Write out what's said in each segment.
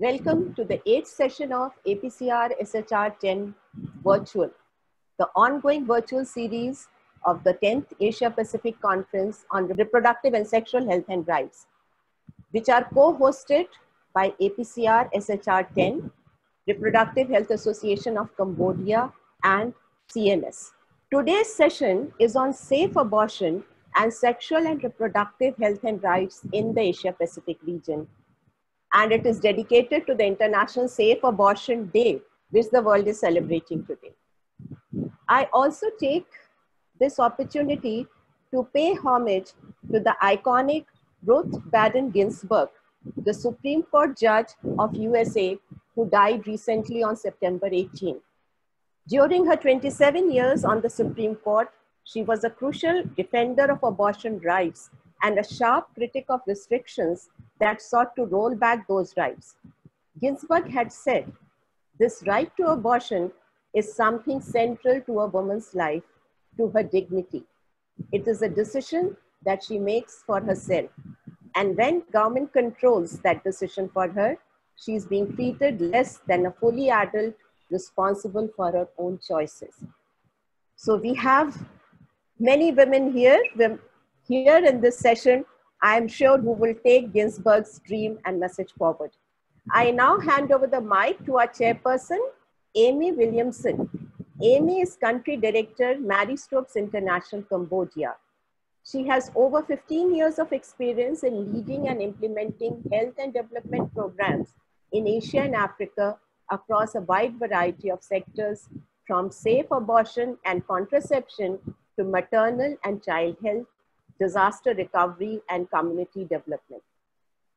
Welcome to the eighth session of APCR SHR 10 Virtual, the ongoing virtual series of the 10th Asia Pacific Conference on Reproductive and Sexual Health and Rights, which are co-hosted by APCR SHR 10, Reproductive Health Association of Cambodia, and CNS. Today's session is on safe abortion and sexual and reproductive health and rights in the Asia Pacific region and it is dedicated to the International Safe Abortion Day, which the world is celebrating today. I also take this opportunity to pay homage to the iconic Ruth Bader Ginsburg, the Supreme Court judge of USA who died recently on September 18. During her 27 years on the Supreme Court, she was a crucial defender of abortion rights and a sharp critic of restrictions that sought to roll back those rights. Ginsburg had said, this right to abortion is something central to a woman's life, to her dignity. It is a decision that she makes for herself. And when government controls that decision for her, she is being treated less than a fully adult responsible for her own choices. So we have many women here, here in this session I am sure who will take Ginsburg's dream and message forward. I now hand over the mic to our chairperson, Amy Williamson. Amy is country director, Marie Stopes International Cambodia. She has over 15 years of experience in leading and implementing health and development programs in Asia and Africa across a wide variety of sectors from safe abortion and contraception to maternal and child health disaster recovery, and community development.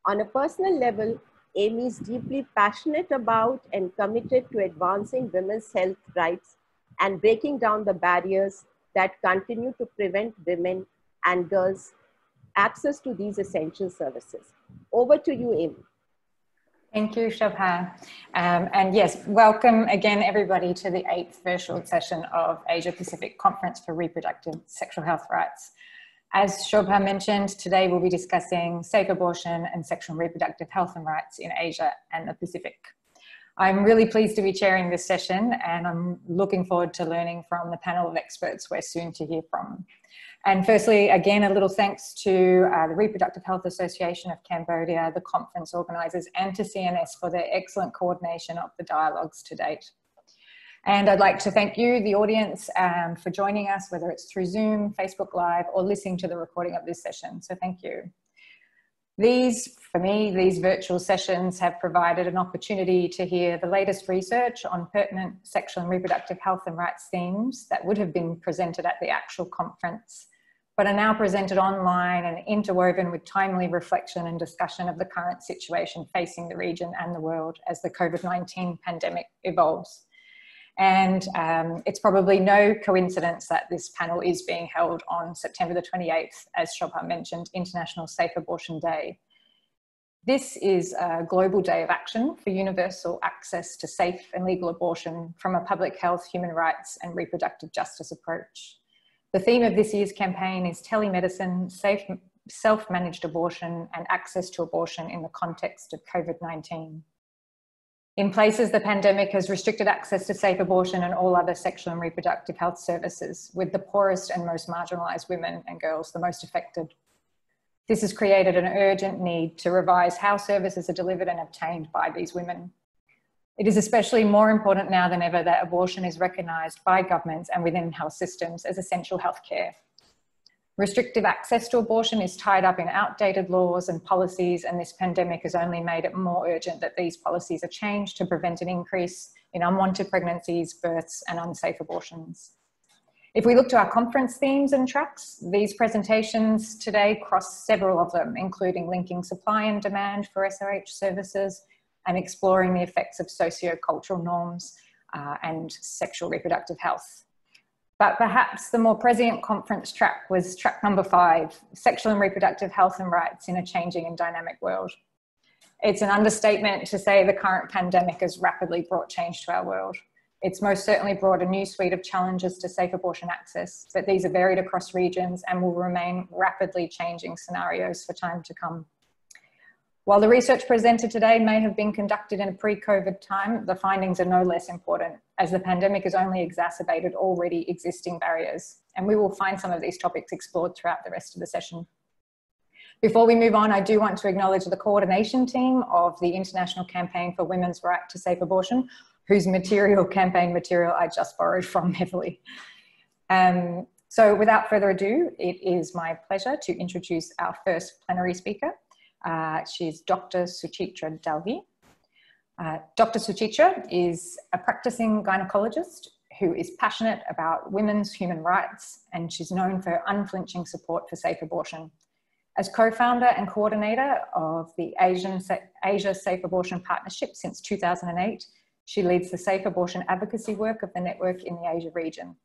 On a personal level, Amy is deeply passionate about and committed to advancing women's health rights and breaking down the barriers that continue to prevent women and girls access to these essential services. Over to you, Amy. Thank you, Shobha. Um, and yes, welcome again, everybody, to the eighth virtual session of Asia Pacific Conference for Reproductive Sexual Health Rights. As Shobha mentioned, today we'll be discussing safe abortion and sexual and reproductive health and rights in Asia and the Pacific. I'm really pleased to be chairing this session and I'm looking forward to learning from the panel of experts we're soon to hear from. And firstly, again, a little thanks to uh, the Reproductive Health Association of Cambodia, the conference organisers, and to CNS for their excellent coordination of the dialogues to date. And I'd like to thank you, the audience, um, for joining us, whether it's through Zoom, Facebook Live, or listening to the recording of this session. So thank you. These, for me, these virtual sessions have provided an opportunity to hear the latest research on pertinent sexual and reproductive health and rights themes that would have been presented at the actual conference, but are now presented online and interwoven with timely reflection and discussion of the current situation facing the region and the world as the COVID-19 pandemic evolves. And um, it's probably no coincidence that this panel is being held on September the 28th, as Shobha mentioned, International Safe Abortion Day. This is a global day of action for universal access to safe and legal abortion from a public health, human rights and reproductive justice approach. The theme of this year's campaign is telemedicine, safe, self-managed abortion and access to abortion in the context of COVID-19. In places, the pandemic has restricted access to safe abortion and all other sexual and reproductive health services, with the poorest and most marginalised women and girls the most affected. This has created an urgent need to revise how services are delivered and obtained by these women. It is especially more important now than ever that abortion is recognised by governments and within health systems as essential healthcare Restrictive access to abortion is tied up in outdated laws and policies, and this pandemic has only made it more urgent that these policies are changed to prevent an increase in unwanted pregnancies, births, and unsafe abortions. If we look to our conference themes and tracks, these presentations today cross several of them, including linking supply and demand for SRH services and exploring the effects of socio-cultural norms uh, and sexual reproductive health. But perhaps the more prescient conference track was track number five, sexual and reproductive health and rights in a changing and dynamic world. It's an understatement to say the current pandemic has rapidly brought change to our world. It's most certainly brought a new suite of challenges to safe abortion access, but these are varied across regions and will remain rapidly changing scenarios for time to come. While the research presented today may have been conducted in a pre-COVID time, the findings are no less important as the pandemic has only exacerbated already existing barriers. And we will find some of these topics explored throughout the rest of the session. Before we move on, I do want to acknowledge the coordination team of the International Campaign for Women's Right to Safe Abortion, whose material, campaign material, I just borrowed from heavily. Um, so without further ado, it is my pleasure to introduce our first plenary speaker, uh, she's Dr. Suchitra Dalvie. Uh, Dr. Suchitra is a practicing gynecologist who is passionate about women's human rights and she's known for unflinching support for safe abortion. As co-founder and coordinator of the Asian, Asia Safe Abortion Partnership since 2008, she leads the safe abortion advocacy work of the network in the Asia region.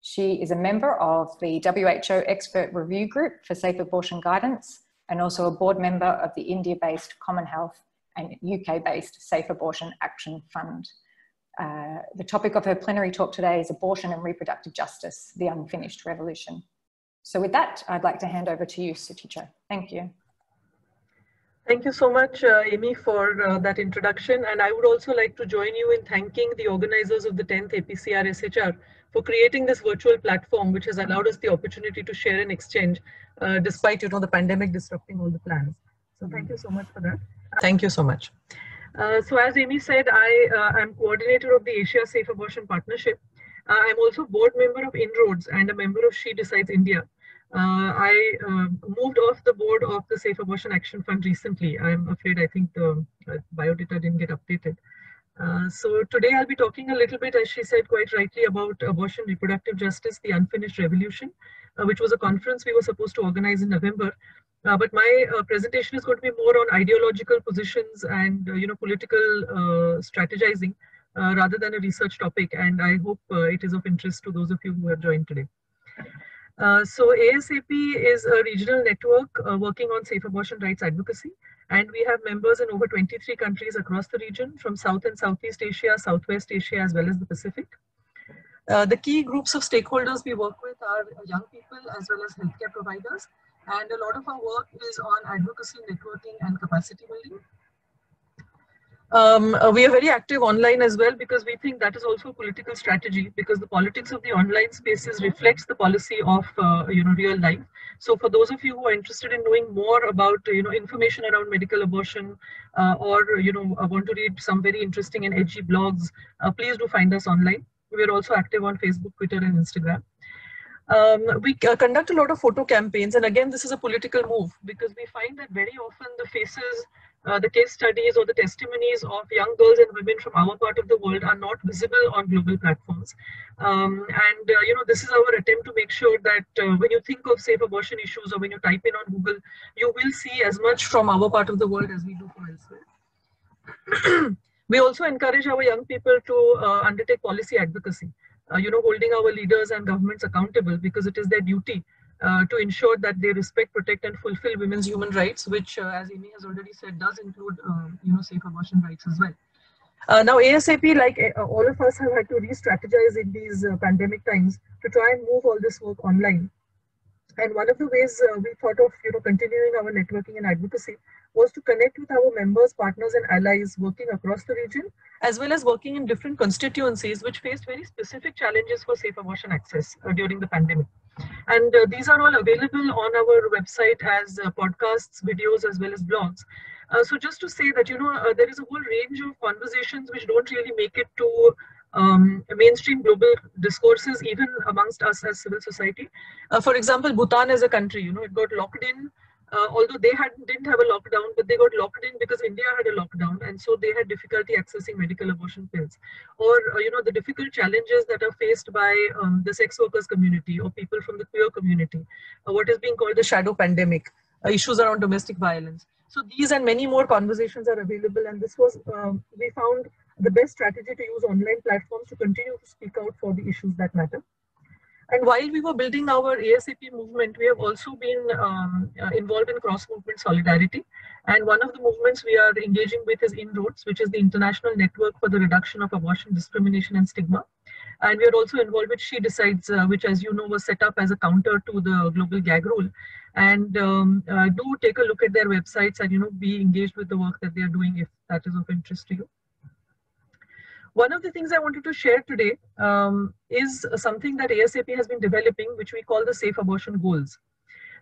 She is a member of the WHO Expert Review Group for Safe Abortion Guidance and also a board member of the India-based Common Health and UK-based Safe Abortion Action Fund. Uh, the topic of her plenary talk today is abortion and reproductive justice, the unfinished revolution. So with that, I'd like to hand over to you, Suchitra. Thank you. Thank you so much, uh, Amy, for uh, that introduction. And I would also like to join you in thanking the organizers of the 10th APCR SHR for creating this virtual platform, which has allowed us the opportunity to share and exchange, uh, despite you know the pandemic disrupting all the plans. So thank you so much for that. Thank you so much. Uh, so as Amy said, I uh, am coordinator of the Asia Safe Abortion Partnership. Uh, I'm also board member of Inroads and a member of She Decides India. Uh, I moved off the board of the Safe Abortion Action Fund recently. I'm afraid I think the biodata didn't get updated. Uh, so today I'll be talking a little bit, as she said quite rightly, about abortion, reproductive justice, the unfinished revolution, uh, which was a conference we were supposed to organize in November. Uh, but my uh, presentation is going to be more on ideological positions and uh, you know political strategizing rather than a research topic. And I hope it is of interest to those of you who have joined today. So ASAP is a regional network working on safe abortion rights advocacy. And we have members in over 23 countries across the region from South and Southeast Asia, Southwest Asia, as well as the Pacific. Uh, the key groups of stakeholders we work with are young people as well as healthcare providers. And a lot of our work is on advocacy, networking, and capacity building. Um, uh, we are very active online as well because we think that is also a political strategy because the politics of the online spaces reflects the policy of uh, you know real life. So for those of you who are interested in knowing more about you know information around medical abortion uh, or you know want to read some very interesting and edgy blogs, uh, please do find us online. We are also active on Facebook, Twitter, and Instagram. Um, we uh, conduct a lot of photo campaigns, and again, this is a political move because we find that very often the faces uh, the case studies or the testimonies of young girls and women from our part of the world are not visible on global platforms. Um, and, uh, you know, this is our attempt to make sure that uh, when you think of safe abortion issues or when you type in on Google, you will see as much from our part of the world as we do from elsewhere. we also encourage our young people to uh, undertake policy advocacy. Uh, you know, holding our leaders and governments accountable because it is their duty uh, to ensure that they respect, protect, and fulfill women's human rights, which, uh, as Amy has already said, does include, uh, you know, safe abortion rights as well. Uh, now, ASAP, like uh, all of us, have had to re-strategize in these uh, pandemic times to try and move all this work online. And one of the ways we thought of, you know, continuing our networking and advocacy was to connect with our members, partners, and allies working across the region, as well as working in different constituencies which faced very specific challenges for safe abortion access during the pandemic. And uh, these are all available on our website as uh, podcasts, videos, as well as blogs. Uh, so just to say that, you know, uh, there is a whole range of conversations which don't really make it to um, mainstream global discourses, even amongst us as civil society. Uh, for example, Bhutan as a country, you know, it got locked in uh, although they had didn't have a lockdown, but they got locked in because India had a lockdown, and so they had difficulty accessing medical abortion pills, or uh, you know the difficult challenges that are faced by um, the sex workers community or people from the queer community, uh, what is being called the shadow pandemic, uh, issues around domestic violence. So these and many more conversations are available, and this was um, we found the best strategy to use online platforms to continue to speak out for the issues that matter. And while we were building our ASAP movement, we have also been um, uh, involved in cross-movement solidarity. And one of the movements we are engaging with is INROADS, which is the International Network for the Reduction of Abortion, Discrimination and Stigma. And we are also involved with She Decides, uh, which, as you know, was set up as a counter to the global gag rule. And um, uh, do take a look at their websites and you know be engaged with the work that they are doing if that is of interest to you. One of the things I wanted to share today um, is something that ASAP has been developing, which we call the Safe Abortion Goals.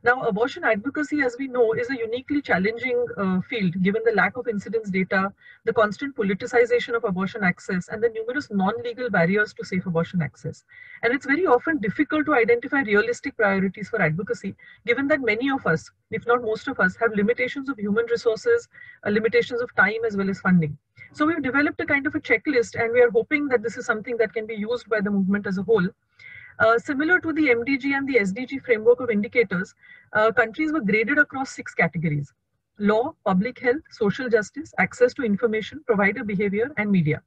Now, abortion advocacy, as we know, is a uniquely challenging uh, field given the lack of incidence data, the constant politicization of abortion access, and the numerous non-legal barriers to safe abortion access. And it's very often difficult to identify realistic priorities for advocacy, given that many of us, if not most of us, have limitations of human resources, uh, limitations of time, as well as funding. So we've developed a kind of a checklist, and we are hoping that this is something that can be used by the movement as a whole uh, similar to the MDG and the SDG framework of indicators, uh, countries were graded across six categories. Law, public health, social justice, access to information, provider behavior, and media.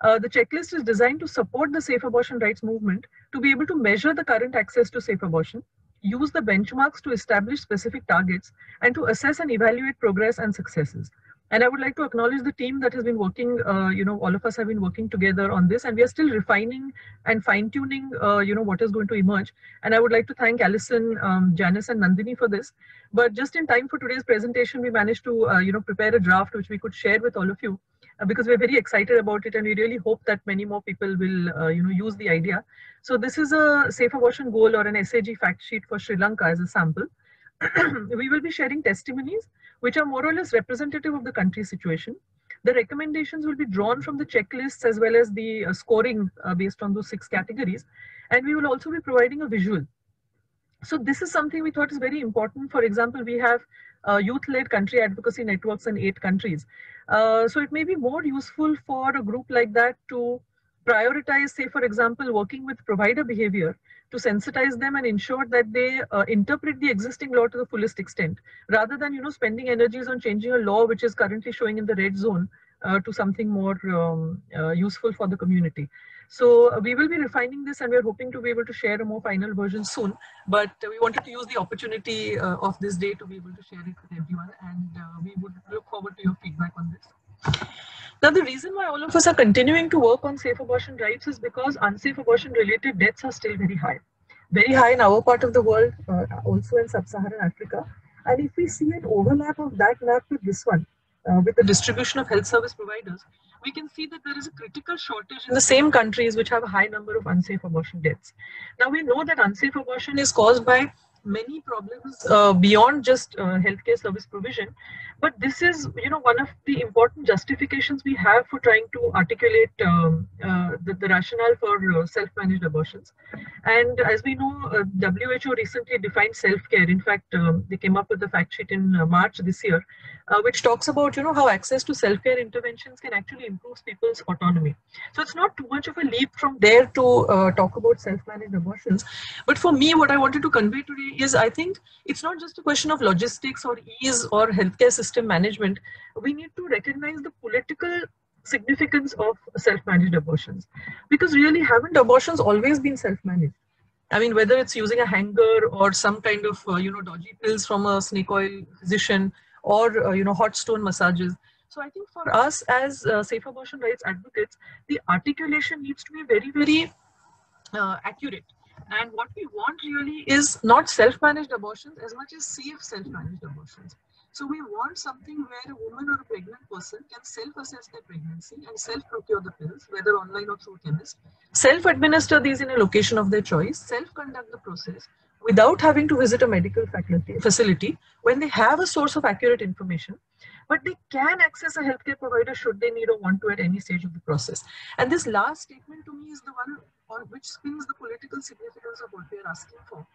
Uh, the checklist is designed to support the safe abortion rights movement to be able to measure the current access to safe abortion, use the benchmarks to establish specific targets, and to assess and evaluate progress and successes. And I would like to acknowledge the team that has been working, uh, you know, all of us have been working together on this and we are still refining and fine tuning, uh, you know, what is going to emerge. And I would like to thank Alison, um, Janice and Nandini for this. But just in time for today's presentation, we managed to, uh, you know, prepare a draft which we could share with all of you uh, because we're very excited about it and we really hope that many more people will, uh, you know, use the idea. So this is a safe abortion goal or an SAG fact sheet for Sri Lanka as a sample. we will be sharing testimonies which are more or less representative of the country's situation. The recommendations will be drawn from the checklists as well as the uh, scoring uh, based on those six categories. And we will also be providing a visual. So this is something we thought is very important. For example, we have uh, youth-led country advocacy networks in eight countries. Uh, so it may be more useful for a group like that to prioritize, say, for example, working with provider behavior to sensitize them and ensure that they uh, interpret the existing law to the fullest extent rather than you know spending energies on changing a law which is currently showing in the red zone uh, to something more um, uh, useful for the community. So uh, we will be refining this and we're hoping to be able to share a more final version soon but we wanted to use the opportunity uh, of this day to be able to share it with everyone and uh, we would look forward to your feedback on this now, the reason why all of us are continuing to work on safe abortion rights is because unsafe abortion related deaths are still very high. Very high in our part of the world, uh, also in sub-Saharan Africa. And if we see an overlap of that map with this one, uh, with the distribution of health service providers, we can see that there is a critical shortage in the same countries which have a high number of unsafe abortion deaths. Now, we know that unsafe abortion is caused by many problems uh, beyond just uh, healthcare service provision. But this is you know one of the important justifications we have for trying to articulate um, uh, the, the, rationale for uh, self-managed abortions. And as we know who uh, recently defined self-care. In fact um, they came up with the fact sheet in uh, march this year which talks about you know how access to self-care interventions can actually improve people's autonomy. So it's not too much of a leap from there to talk about self-managed abortions. But for me what i wanted to convey today is I think it's not just a question of logistics or ease or healthcare system management. We need to recognize the political significance of self-managed abortions. Because really haven't abortions always been self-managed? I mean whether it's using a hanger or some kind of uh, you know dodgy pills from a snake oil physician or uh, you know hot stone massages. So i think for us as uh, safe abortion rights advocates the articulation needs to be very very uh, accurate and what we want really is not self-managed abortions as much as safe self-managed abortions. So we want something where a woman or a pregnant person can self-assess their pregnancy and self-procure the pills, whether online or through a chemist, self-administer these in a location of their choice, self-conduct the process without having to visit a medical faculty, facility when they have a source of accurate information, but they can access a healthcare provider should they need or want to at any stage of the process. And this last statement to me is the one on which spins the political significance of what we are asking for.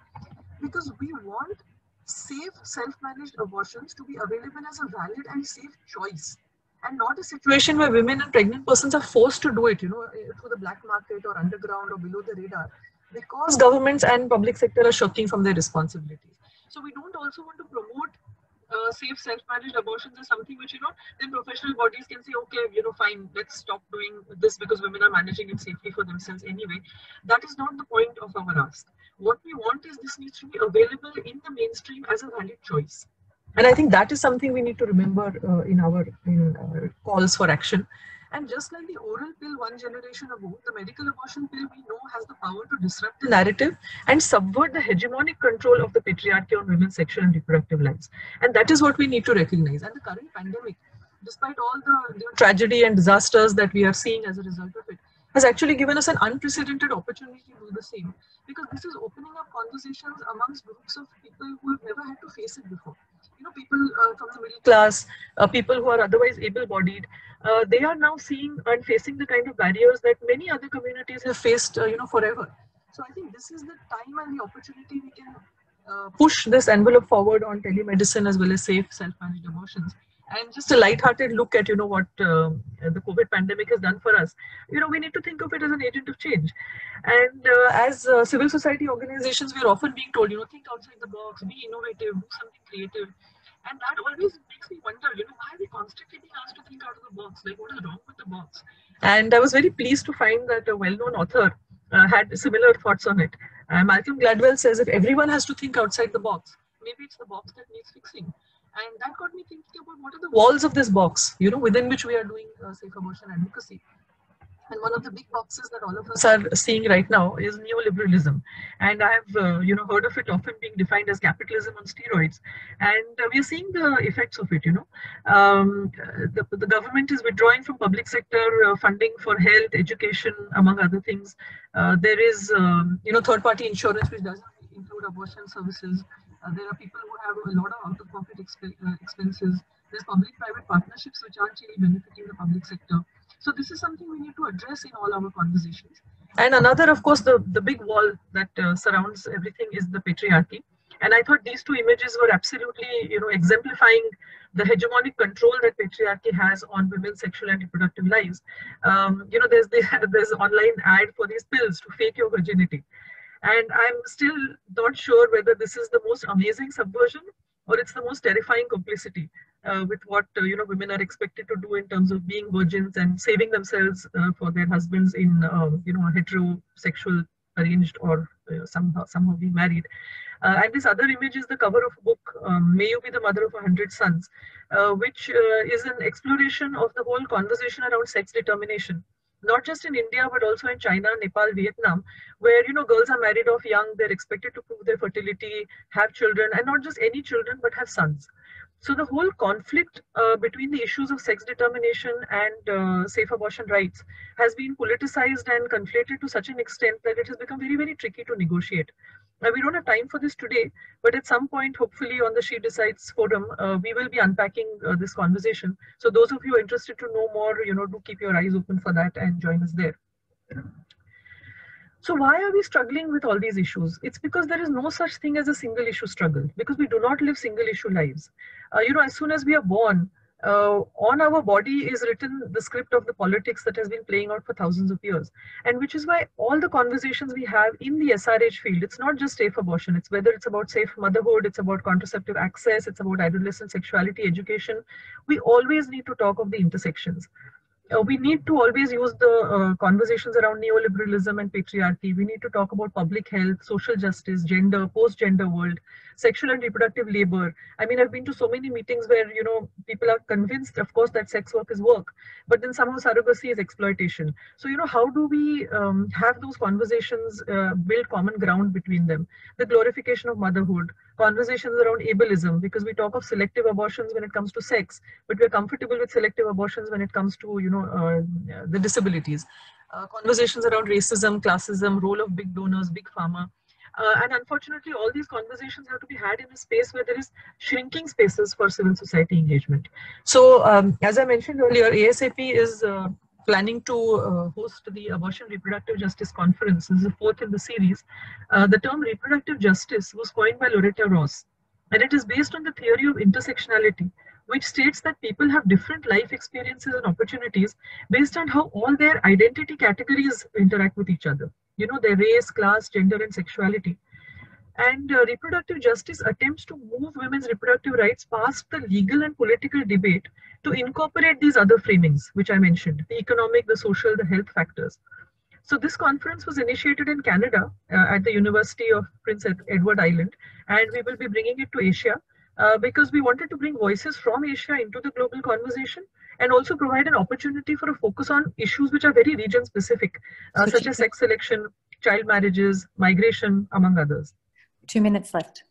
Because we want safe self-managed abortions to be available as a valid and safe choice and not a situation where women and pregnant persons are forced to do it, you know, eh, through the black market or underground or below the radar because governments and public sector are shirking from their responsibilities. So we don't also want to promote uh, safe self-managed abortions is something which you know then professional bodies can say okay you know fine let's stop doing this because women are managing it safely for themselves anyway. That is not the point of our ask. What we want is this needs to be available in the mainstream as a valid choice. And i think that is something we need to remember uh, in our in uh, calls for action And just like the oral pill one generation ago, the medical abortion pill we know has the power to disrupt the narrative and subvert the hegemonic control of the patriarchy on women's sexual and reproductive lives. And that is what we need to recognize. And the current pandemic, despite all the, the tragedy and disasters that we are seeing as a result of it, has actually given us an unprecedented opportunity to do the same because this is opening up conversations amongst groups of people who have never had to face it before you know people uh, from the middle class uh, people who are otherwise able bodied uh, they are now seeing and facing the kind of barriers that many other communities have faced uh, you know forever. So i think this is the time and the opportunity we can uh, push this envelope forward on telemedicine as well as safe self-managed abortions and just a light-hearted look at you know what uh, the covid pandemic has done for us. You know we need to think of it as an agent of change. And uh, as uh, civil society organizations we're often being told you know think outside the box be innovative do something creative. And that always makes me wonder you know why are we constantly being asked to think out of the box? Like what is wrong with the box? And i was very pleased to find that a well-known author uh, had similar thoughts on it. Uh, malcolm gladwell says if everyone has to think outside the box maybe it's the box that needs fixing and that got me thinking about what are the walls of this box, you know, within which we are doing uh, safe abortion advocacy. And one of the big boxes that all of us are seeing right now is neoliberalism. And I've, uh, you know, heard of it often being defined as capitalism on steroids. And uh, we're seeing the effects of it, you know. Um, the, the government is withdrawing from public sector uh, funding for health, education, among other things. Uh, there is, um, you know, third-party insurance, which doesn't include abortion services. Uh, there are people who have a lot of out-of-pocket exp uh, expenses. There's public-private partnerships which aren't really benefiting the public sector. So this is something we need to address in all our conversations. And another, of course, the, the big wall that uh, surrounds everything is the patriarchy. And I thought these two images were absolutely, you know, exemplifying the hegemonic control that patriarchy has on women's sexual and reproductive lives. Um, you know, there's the, there's online ad for these pills to fake your virginity. And I'm still not sure whether this is the most amazing subversion or it's the most terrifying complicity uh, with what uh, you know women are expected to do in terms of being virgins and saving themselves uh, for their husbands in um, you know heterosexual arranged or uh, somehow somehow being married. Uh, and this other image is the cover of a book, um, May You Be the Mother of a Hundred Sons, uh, which is an exploration of the whole conversation around sex determination not just in India, but also in China, Nepal, Vietnam, where, you know, girls are married off young, they're expected to prove their fertility, have children, and not just any children, but have sons. So the whole conflict uh, between the issues of sex determination and uh, safe abortion rights has been politicized and conflated to such an extent that it has become very, very tricky to negotiate. Now, we don't have time for this today, but at some point, hopefully on the She Decides forum, uh, we will be unpacking uh, this conversation. So those of you interested to know more, you know, do keep your eyes open for that and join us there. So why are we struggling with all these issues? It's because there is no such thing as a single issue struggle because we do not live single issue lives. Uh, you know, as soon as we are born, uh, on our body is written the script of the politics that has been playing out for thousands of years. And which is why all the conversations we have in the SRH field, it's not just safe abortion, it's whether it's about safe motherhood, it's about contraceptive access, it's about adolescent sexuality education. We always need to talk of the intersections uh, we need to always use the uh, conversations around neoliberalism and patriarchy. We need to talk about public health, social justice, gender, post-gender world, sexual and reproductive labor. I mean, I've been to so many meetings where, you know, people are convinced, of course, that sex work is work, but then somehow surrogacy is exploitation. So, you know, how do we um, have those conversations, uh, build common ground between them? The glorification of motherhood, conversations around ableism, because we talk of selective abortions when it comes to sex, but we're comfortable with selective abortions when it comes to, you know, uh, the disabilities. Uh, conversations around racism, classism, role of big donors, big pharma. Uh, and unfortunately, all these conversations have to be had in a space where there is shrinking spaces for civil society engagement. So, um, as I mentioned earlier, ASAP is uh, planning to uh, host the Abortion Reproductive Justice Conference. This is the fourth in the series. Uh, the term reproductive justice was coined by Loretta Ross, and it is based on the theory of intersectionality, which states that people have different life experiences and opportunities based on how all their identity categories interact with each other. You know, their race, class, gender, and sexuality. And uh, reproductive justice attempts to move women's reproductive rights past the legal and political debate to incorporate these other framings, which I mentioned the economic, the social, the health factors. So, this conference was initiated in Canada uh, at the University of Prince Edward Island, and we will be bringing it to Asia uh, because we wanted to bring voices from Asia into the global conversation and also provide an opportunity for a focus on issues which are very region specific, uh, such as sex selection, child marriages, migration, among others. Two minutes left.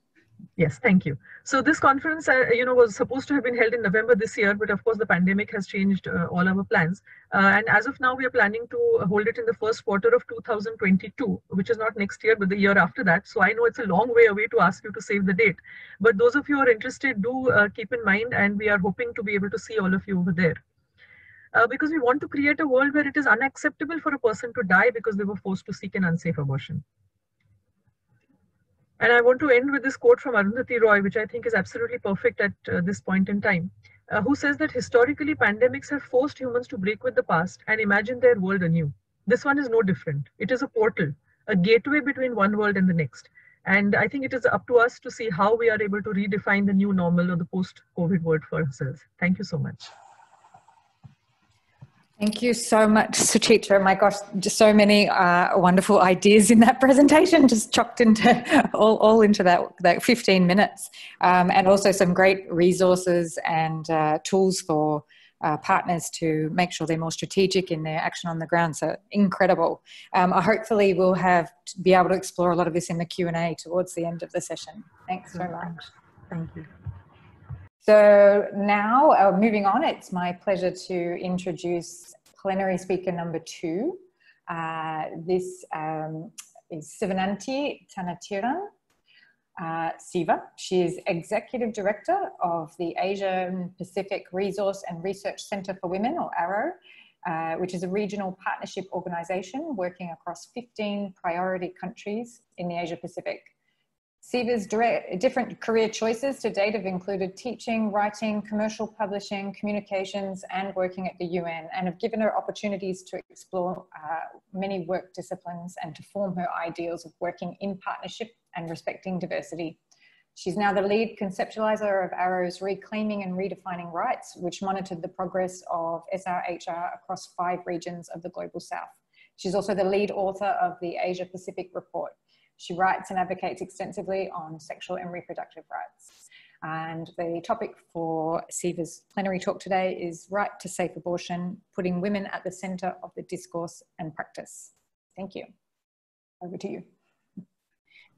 Yes, thank you. So this conference, uh, you know, was supposed to have been held in November this year, but of course the pandemic has changed uh, all our plans. Uh, and as of now, we are planning to hold it in the first quarter of 2022, which is not next year, but the year after that. So I know it's a long way away to ask you to save the date. But those of you who are interested, do uh, keep in mind, and we are hoping to be able to see all of you over there. Uh, because we want to create a world where it is unacceptable for a person to die because they were forced to seek an unsafe abortion. And I want to end with this quote from Arundhati Roy, which I think is absolutely perfect at uh, this point in time, uh, who says that historically pandemics have forced humans to break with the past and imagine their world anew. This one is no different. It is a portal, a gateway between one world and the next. And I think it is up to us to see how we are able to redefine the new normal or the post COVID world for ourselves. Thank you so much. Thank you so much, Suchitra. My gosh, just so many uh, wonderful ideas in that presentation, just chocked into all, all into that, that 15 minutes. Um, and also some great resources and uh, tools for uh, partners to make sure they're more strategic in their action on the ground. So incredible. Um, hopefully we'll have be able to explore a lot of this in the Q&A towards the end of the session. Thanks so much. Thank you. So now, uh, moving on, it's my pleasure to introduce plenary speaker number two. Uh, this um, is Sivananthi Thanenthiran. uh, Siva. She is Executive Director of the Asian Pacific Resource and Research Centre for Women, or ARROW, uh, which is a regional partnership organisation working across 15 priority countries in the Asia Pacific. Siva's different career choices to date have included teaching, writing, commercial publishing, communications, and working at the UN, and have given her opportunities to explore uh, many work disciplines and to form her ideals of working in partnership and respecting diversity. She's now the lead conceptualizer of ARROW's Reclaiming and Redefining Rights, which monitored the progress of SRHR across five regions of the Global South. She's also the lead author of the Asia Pacific Report, she writes and advocates extensively on sexual and reproductive rights. And the topic for Siva's plenary talk today is right to safe abortion, putting women at the center of the discourse and practice. Thank you. Over to you.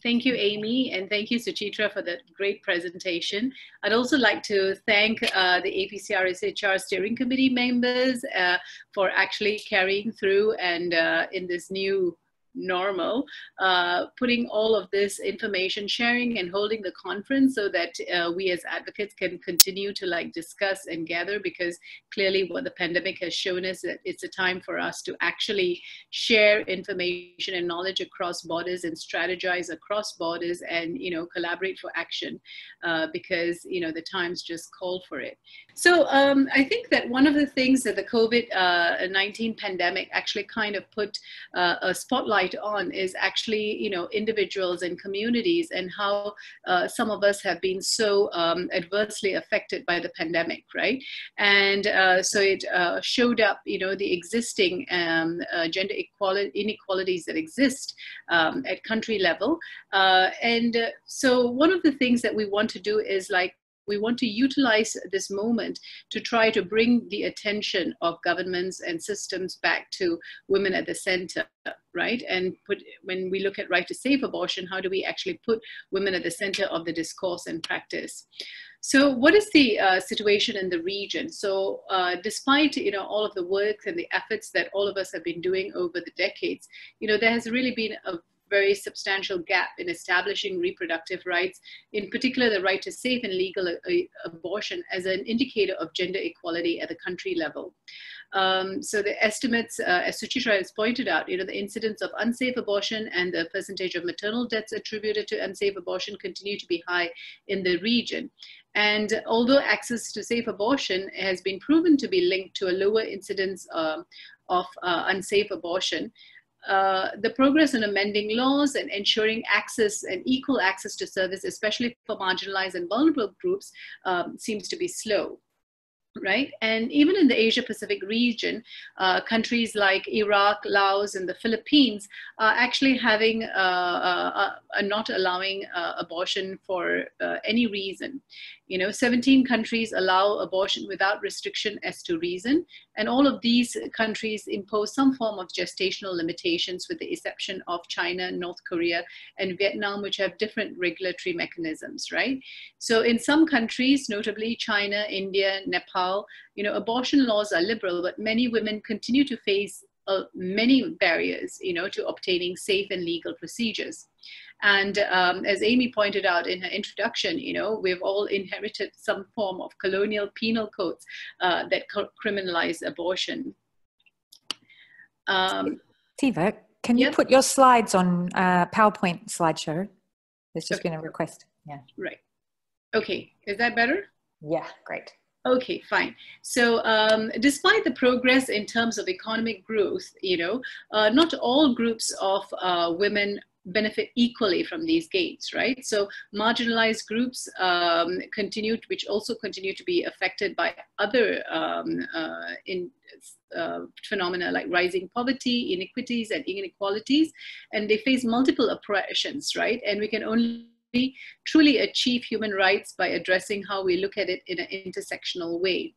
Thank you, Amy, and thank you, Suchitra, for that great presentation. I'd also like to thank uh, the APCR SHR steering committee members uh, for actually carrying through and uh, in this new normal, uh, putting all of this information sharing and holding the conference so that uh, we as advocates can continue to like discuss and gather because clearly what the pandemic has shown us that it's a time for us to actually share information and knowledge across borders and strategize across borders and you know collaborate for action uh, because you know the times just called for it. So um, I think that one of the things that the COVID-19 uh, pandemic actually kind of put uh, a spotlight on is actually, you know, individuals and communities and how uh, some of us have been so um, adversely affected by the pandemic, right? And uh, so it uh, showed up, you know, the existing um, uh, gender equality, inequalities that exist um, at country level. and so one of the things that we want to do is like we want to utilize this moment to try to bring the attention of governments and systems back to women at the center right and put when we look at right to safe abortion how do we actually put women at the center of the discourse and practice so what is the uh, situation in the region? So uh, despite, you know, all of the work and the efforts that all of us have been doing over the decades, you know, there has really been a very substantial gap in establishing reproductive rights, in particular the right to safe and legal uh, abortion as an indicator of gender equality at the country level. Um, so the estimates, uh, as Suchitra has pointed out, you know, the incidence of unsafe abortion and the percentage of maternal deaths attributed to unsafe abortion continue to be high in the region. And although access to safe abortion has been proven to be linked to a lower incidence uh, of uh, unsafe abortion, uh, the progress in amending laws and ensuring access and equal access to service, especially for marginalized and vulnerable groups, um, seems to be slow right? And even in the Asia Pacific region, uh, countries like Iraq, Laos, and the Philippines are actually having, uh, uh, uh not allowing uh, abortion for uh, any reason. You know, 17 countries allow abortion without restriction as to reason, and all of these countries impose some form of gestational limitations, with the exception of China, North Korea, and Vietnam, which have different regulatory mechanisms, right? So, in some countries, notably China, India, Nepal, you know, abortion laws are liberal, but many women continue to face uh, many barriers, you know, to obtaining safe and legal procedures. And um, as Amy pointed out in her introduction, you know, we've all inherited some form of colonial penal codes uh, that criminalize abortion. Um, Siva, can you put your slides on uh, PowerPoint slideshow? There's just okay. been a request. Yeah. Right. Okay. Is that better? Yeah, great. Okay, fine. So, um, despite the progress in terms of economic growth, you know, uh, not all groups of uh, women benefit equally from these gains, right? So marginalized groups um, continue, which also continue to be affected by other um, uh, in, uh, phenomena like rising poverty, inequities, and inequalities, and they face multiple oppressions, right? And we can only truly achieve human rights by addressing how we look at it in an intersectional way.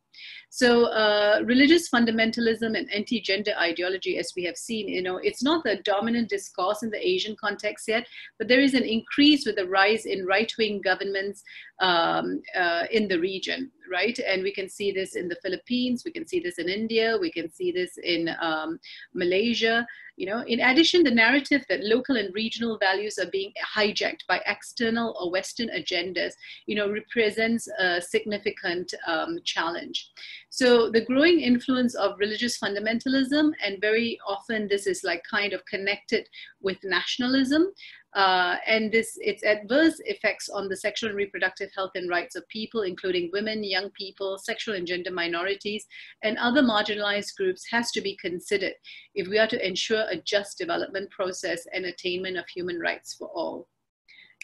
So uh, religious fundamentalism and anti-gender ideology, as we have seen, you know, it's not the dominant discourse in the Asian context yet, but there is an increase with the rise in right-wing governments um, uh, in the region, right? And we can see this in the Philippines, we can see this in India, we can see this in um, Malaysia. You know, in addition, the narrative that local and regional values are being hijacked by external or Western agendas, you know, represents a significant um, challenge. So the growing influence of religious fundamentalism, and very often this is like kind of connected with nationalism, uh, and this its adverse effects on the sexual and reproductive health and rights of people, including women, young people, sexual and gender minorities, and other marginalized groups has to be considered if we are to ensure a just development process and attainment of human rights for all.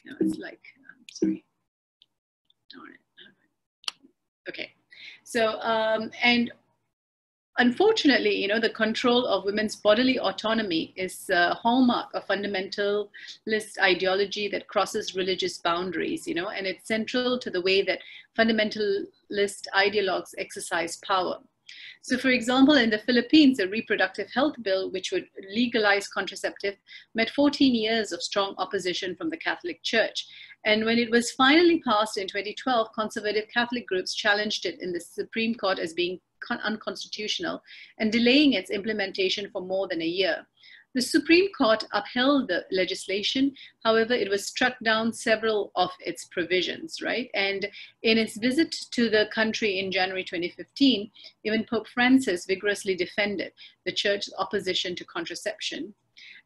Know, it's like, um, sorry. All right. Okay. So, um, and unfortunately, you know, the control of women's bodily autonomy is a hallmark of fundamentalist ideology that crosses religious boundaries, you know, and it's central to the way that fundamentalist ideologues exercise power. So, for example, in the Philippines, a reproductive health bill which would legalize contraceptive met 14 years of strong opposition from the Catholic Church. And when it was finally passed in 2012, conservative Catholic groups challenged it in the Supreme Court as being unconstitutional and delaying its implementation for more than a year. The Supreme Court upheld the legislation. However, it was struck down several of its provisions, right? And in its visit to the country in January 2015, even Pope Francis vigorously defended the church's opposition to contraception.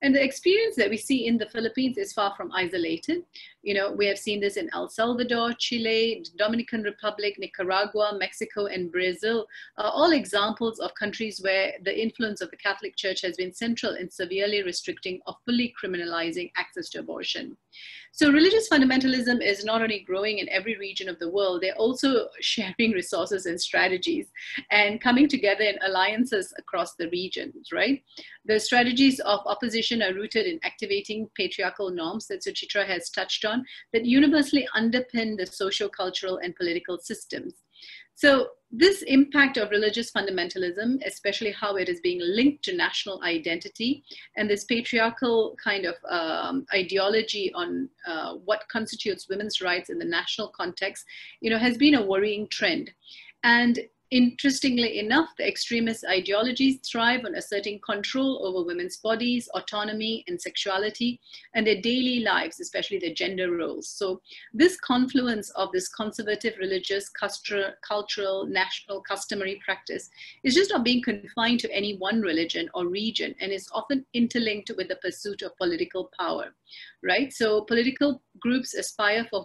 And the experience that we see in the Philippines is far from isolated. You know, we have seen this in El Salvador, Chile, Dominican Republic, Nicaragua, Mexico, and Brazil, uh, all examples of countries where the influence of the Catholic Church has been central in severely restricting or fully criminalizing access to abortion. So religious fundamentalism is not only growing in every region of the world, they're also sharing resources and strategies and coming together in alliances across the regions, right? The strategies of opposition are rooted in activating patriarchal norms that Suchitra has touched on that universally underpin the social, cultural, and political systems. So this impact of religious fundamentalism, especially how it is being linked to national identity and this patriarchal kind of um, ideology on uh, what constitutes women's rights in the national context, you know, has been a worrying trend. And Interestingly enough, the extremist ideologies thrive on asserting control over women's bodies, autonomy, and sexuality, and their daily lives, especially their gender roles. So, this confluence of this conservative, religious, cultural, national, customary practice is just not being confined to any one religion or region and is often interlinked with the pursuit of political power, right? So, political groups aspire for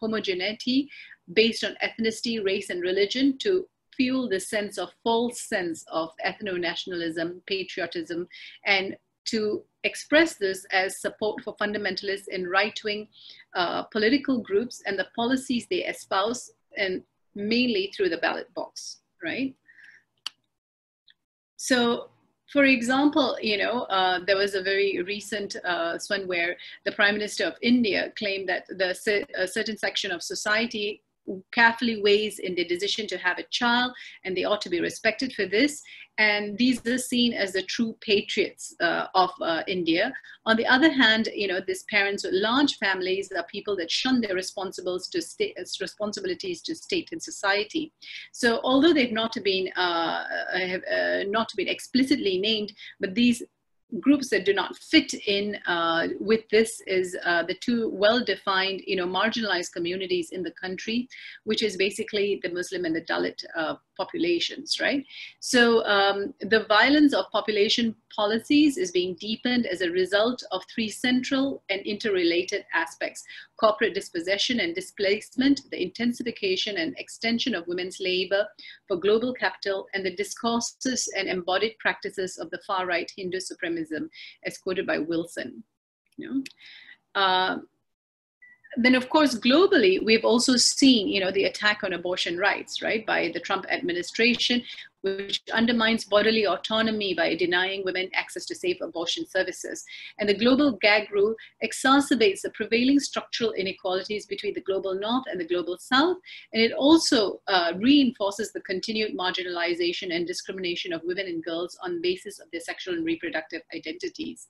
homogeneity based on ethnicity, race, and religion to fuel this sense of false sense of ethno-nationalism, patriotism, and to express this as support for fundamentalists in right-wing uh, political groups and the policies they espouse, and mainly through the ballot box, right? So for example, you know, uh, there was a very recent uh, one where the Prime Minister of India claimed that the a certain section of society carefully weighs in their decision to have a child, and they ought to be respected for this. And these are seen as the true patriots uh, of uh, India. On the other hand, you know, these parents with large families are people that shun their responsibilities to state, responsibilities to state and society. So, although they've not been uh, have, uh, not been explicitly named, but these groups that do not fit in uh, with this is uh, the two well-defined, you know, marginalized communities in the country, which is basically the Muslim and the Dalit uh, populations, right? So um, the violence of population policies is being deepened as a result of three central and interrelated aspects, corporate dispossession and displacement, the intensification and extension of women's labor for global capital, and the discourses and embodied practices of the far-right Hindu supremacism, as quoted by Wilson. You know? Uh, then of course globally we've also seen you know the attack on abortion rights right by the trump administration which undermines bodily autonomy by denying women access to safe abortion services. And the global gag rule exacerbates the prevailing structural inequalities between the global north and the global south. And it also uh, reinforces the continued marginalization and discrimination of women and girls on basis of their sexual and reproductive identities.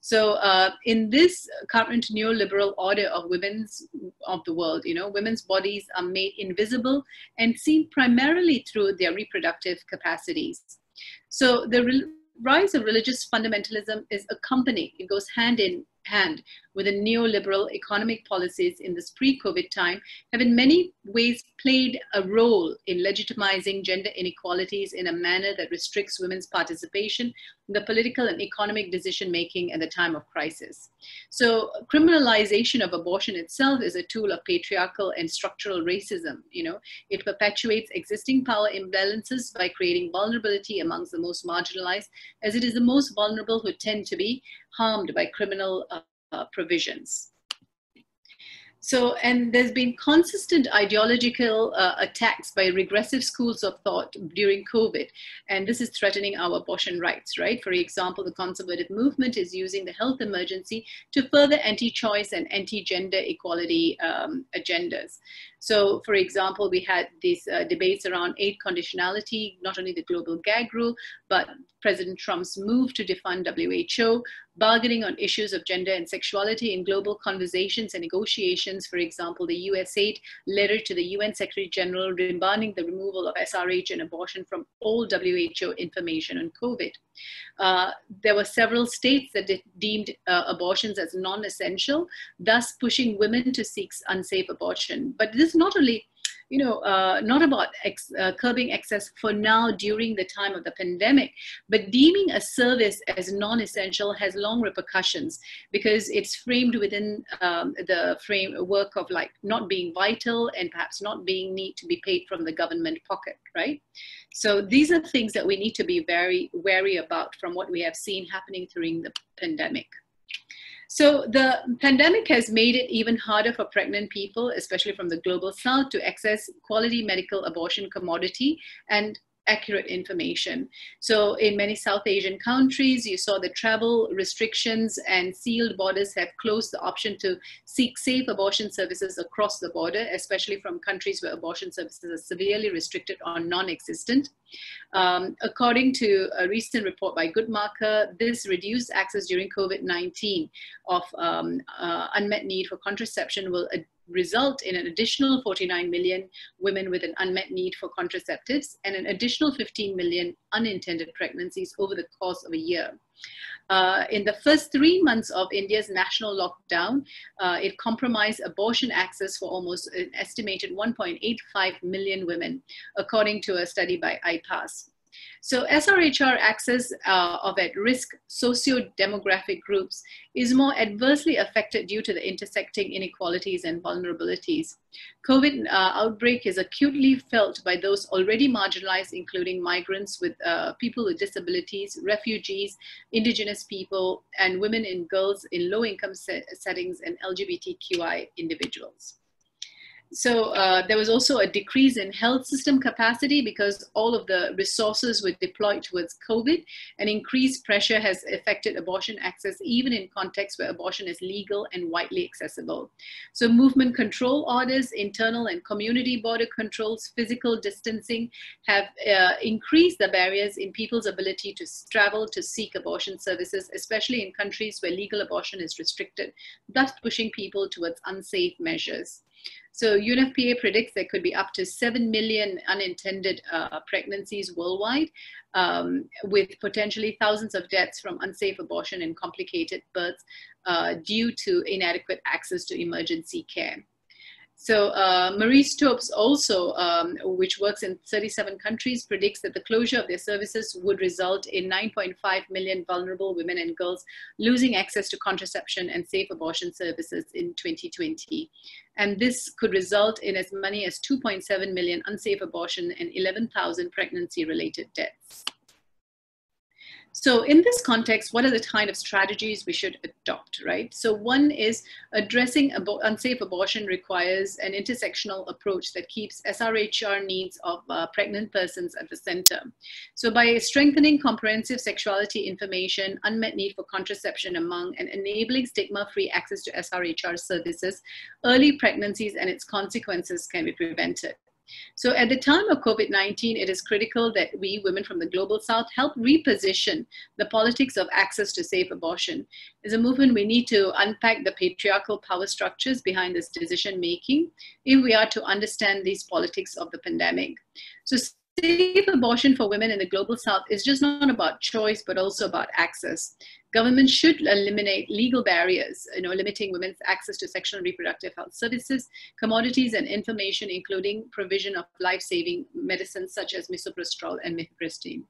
So uh, in this current neoliberal order of women's of the world, you know, women's bodies are made invisible and seen primarily through their reproductive capacities. So the rise of religious fundamentalism is accompanied, it goes hand in hand with the neoliberal economic policies in this pre-COVID time have in many ways played a role in legitimizing gender inequalities in a manner that restricts women's participation in the political and economic decision making at the time of crisis. So criminalization of abortion itself is a tool of patriarchal and structural racism. You know, it perpetuates existing power imbalances by creating vulnerability amongst the most marginalized, as it is the most vulnerable who tend to be harmed by criminal uh, uh, provisions. So, and there's been consistent ideological uh, attacks by regressive schools of thought during COVID, and this is threatening our abortion rights, right? For example, the conservative movement is using the health emergency to further anti-choice and anti-gender equality um, agendas. So, for example, we had these uh, debates around aid conditionality, not only the global gag rule, but President Trump's move to defund WHO, bargaining on issues of gender and sexuality in global conversations and negotiations. For example, the USAID letter to the UN Secretary General demanding the removal of SRH and abortion from all WHO information on COVID. Uh, there were several states that deemed uh, abortions as non-essential, thus pushing women to seek unsafe abortion. But this is not only you know, uh, not about ex, uh, curbing excess for now during the time of the pandemic, but deeming a service as non-essential has long repercussions because it's framed within um, the framework of like not being vital and perhaps not being need to be paid from the government pocket, right? So these are things that we need to be very wary about from what we have seen happening during the pandemic. So the pandemic has made it even harder for pregnant people, especially from the global south, to access quality medical abortion commodity and accurate information. So in many South Asian countries, you saw the travel restrictions and sealed borders have closed the option to seek safe abortion services across the border, especially from countries where abortion services are severely restricted or non-existent. Um, according to a recent report by Guttmacher, this reduced access during COVID-19 of um, uh, unmet need for contraception will result in an additional 49 million women with an unmet need for contraceptives and an additional 15 million unintended pregnancies over the course of a year. Uh, in the first three months of India's national lockdown, uh, it compromised abortion access for almost an estimated 1.85 million women, according to a study by IPAS. So SRHR access uh, of at-risk socio-demographic groups is more adversely affected due to the intersecting inequalities and vulnerabilities. COVID uh, outbreak is acutely felt by those already marginalized, including migrants with uh, people with disabilities, refugees, indigenous people, and women and girls in low income settings and LGBTQI individuals. So uh, there was also a decrease in health system capacity because all of the resources were deployed towards COVID, and increased pressure has affected abortion access even in contexts where abortion is legal and widely accessible. So movement control orders, internal and community border controls, physical distancing have uh, increased the barriers in people's ability to travel to seek abortion services, especially in countries where legal abortion is restricted, thus pushing people towards unsafe measures. So UNFPA predicts there could be up to 7 million unintended uh, pregnancies worldwide, um, with potentially thousands of deaths from unsafe abortion and complicated births uh, due to inadequate access to emergency care. So uh, Marie Stopes also, um, which works in 37 countries, predicts that the closure of their services would result in 9.5 million vulnerable women and girls losing access to contraception and safe abortion services in 2020. And this could result in as many as 2.7 million unsafe abortion and 11,000 pregnancy-related deaths. So in this context, what are the kind of strategies we should adopt, right? So one is addressing unsafe abortion requires an intersectional approach that keeps SRHR needs of uh, pregnant persons at the center. So by strengthening comprehensive sexuality information, unmet need for contraception among, and enabling stigma-free access to SRHR services, early pregnancies and its consequences can be prevented. So at the time of COVID-19, it is critical that we, women from the Global South, help reposition the politics of access to safe abortion. As a movement, we need to unpack the patriarchal power structures behind this decision making if we are to understand these politics of the pandemic. So safe abortion for women in the global south is just not about choice but also about access. Government should eliminate legal barriers you know limiting women's access to sexual and reproductive health services commodities and information including provision of life-saving medicines such as misoprostol and mifepristone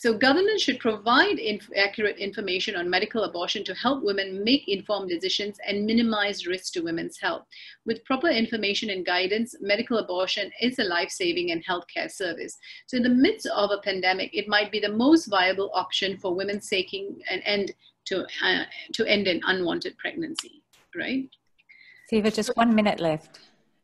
so government should provide inf accurate information on medical abortion to help women make informed decisions and minimize risk to women's health. With proper information and guidance, medical abortion is a life-saving and healthcare service. So in the midst of a pandemic, it might be the most viable option for women seeking an end to, uh, to end an unwanted pregnancy, right? Siva, just one minute left.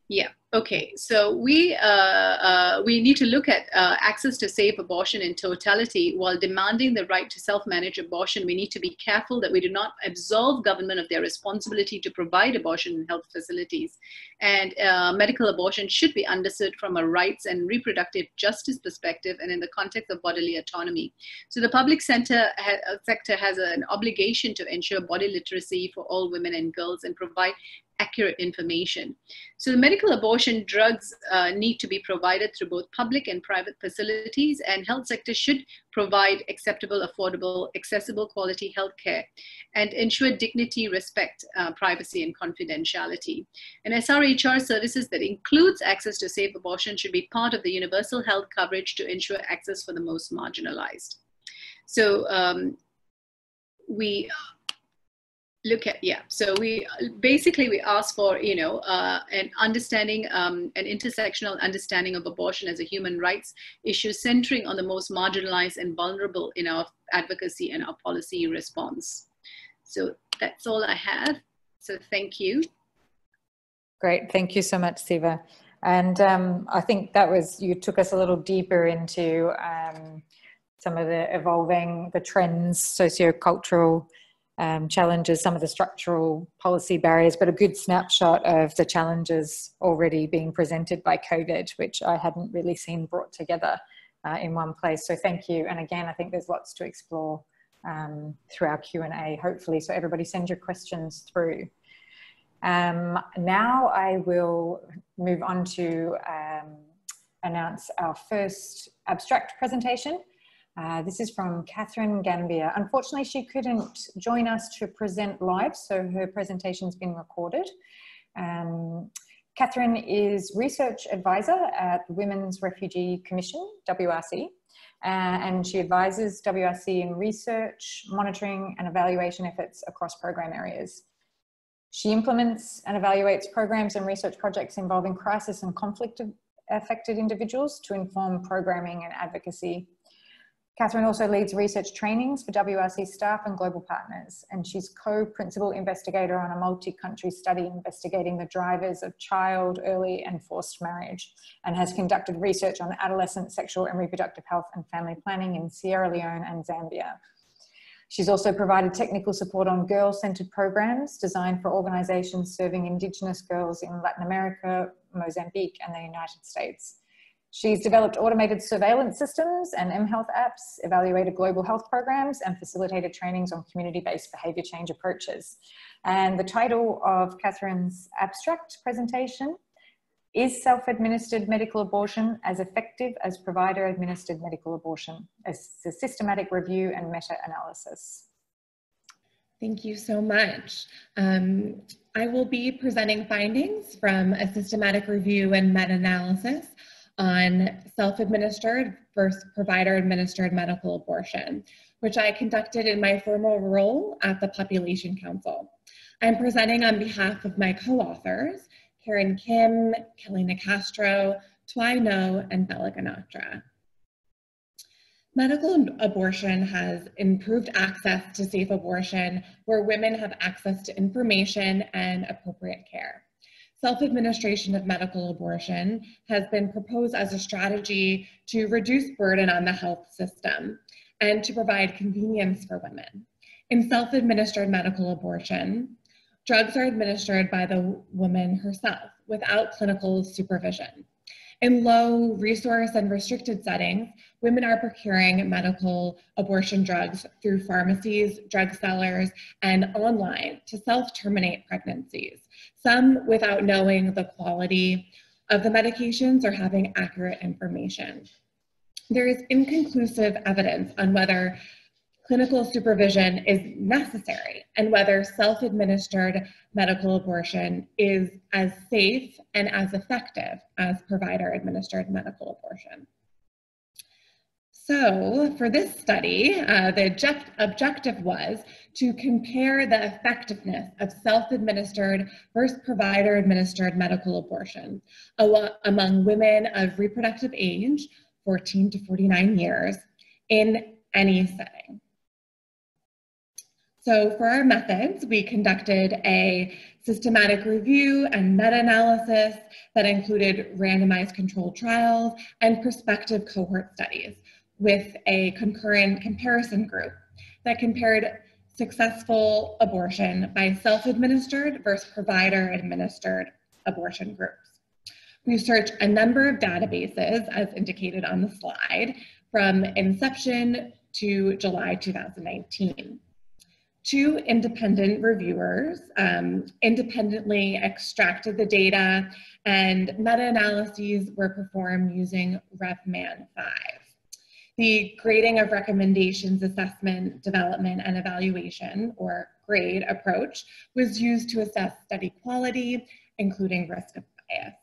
Yeah. Okay, so we uh, uh, we need to look at uh, access to safe abortion in totality while demanding the right to self-manage abortion. We need to be careful that we do not absolve government of their responsibility to provide abortion in health facilities. And uh, medical abortion should be understood from a rights and reproductive justice perspective and in the context of bodily autonomy. So the public center ha sector has an obligation to ensure body literacy for all women and girls and provide accurate information. So the medical abortion drugs uh, need to be provided through both public and private facilities and health sector should provide acceptable, affordable, accessible quality healthcare and ensure dignity, respect, uh, privacy and confidentiality. And SRHR services that includes access to safe abortion should be part of the universal health coverage to ensure access for the most marginalized. So um, we look at yeah. So we basically we ask for you know uh, an understanding um, an intersectional understanding of abortion as a human rights issue centering on the most marginalized and vulnerable in our advocacy and our policy response. So that's all i have. So thank you. Great. Thank you so much siva. And um, i think that was you took us a little deeper into um, some of the evolving the trends socio-cultural um, challenges, some of the structural policy barriers, but a good snapshot of the challenges already being presented by COVID, which I hadn't really seen brought together uh, in one place. So thank you. And again, I think there's lots to explore um, through our Q&A, hopefully. So everybody send your questions through. Um, now I will move on to um, announce our first abstract presentation. Uh, this is from Katherine Gambir. Unfortunately, she couldn't join us to present live, so her presentation's been recorded. Um, Katherine is research advisor at Women's Refugee Commission, WRC, uh, and she advises WRC in research, monitoring and evaluation efforts across program areas. She implements and evaluates programs and research projects involving crisis and conflict affected individuals to inform programming and advocacy Katherine also leads research trainings for WRC staff and global partners, and she's co-principal investigator on a multi-country study investigating the drivers of child, early and forced marriage, and has conducted research on adolescent sexual and reproductive health and family planning in Sierra Leone and Zambia. She's also provided technical support on girl-centered programs designed for organizations serving Indigenous girls in Latin America, Mozambique, and the United States. She's developed automated surveillance systems and mHealth apps, evaluated global health programs, and facilitated trainings on community-based behavior change approaches. And the title of Katherine's abstract presentation is self-administered medical abortion as effective as provider-administered medical abortion? A systematic review and meta-analysis. Thank you so much. Um, I will be presenting findings from a systematic review and meta-analysis on self-administered versus provider-administered medical abortion, which I conducted in my formal role at the Population Council. I'm presenting on behalf of my co-authors, Caron Kim, Kelly Necastro, Thoai Ngo, and Bela Ganatra. Medical abortion has improved access to safe abortion where women have access to information and appropriate care. Self-administration of medical abortion has been proposed as a strategy to reduce burden on the health system and to provide convenience for women. In self-administered medical abortion, drugs are administered by the woman herself without clinical supervision. In low resource and restricted settings, women are procuring medical abortion drugs through pharmacies, drug sellers, and online to self-terminate pregnancies, some without knowing the quality of the medications or having accurate information. There is inconclusive evidence on whether clinical supervision is necessary and whether self-administered medical abortion is as safe and as effective as provider-administered medical abortion. So for this study, uh, the object objective was to compare the effectiveness of self-administered versus provider-administered medical abortion among women of reproductive age, 14 to 49 years, in any setting. So for our methods, we conducted a systematic review and meta-analysis that included randomized controlled trials and prospective cohort studies with a concurrent comparison group that compared successful abortion by self-administered versus provider-administered abortion groups. We searched a number of databases as indicated on the slide from inception to July 2019 two independent reviewers um, independently extracted the data and meta-analyses were performed using RevMan 5. The grading of recommendations, assessment, development, and evaluation, or GRADE approach, was used to assess study quality, including risk of bias.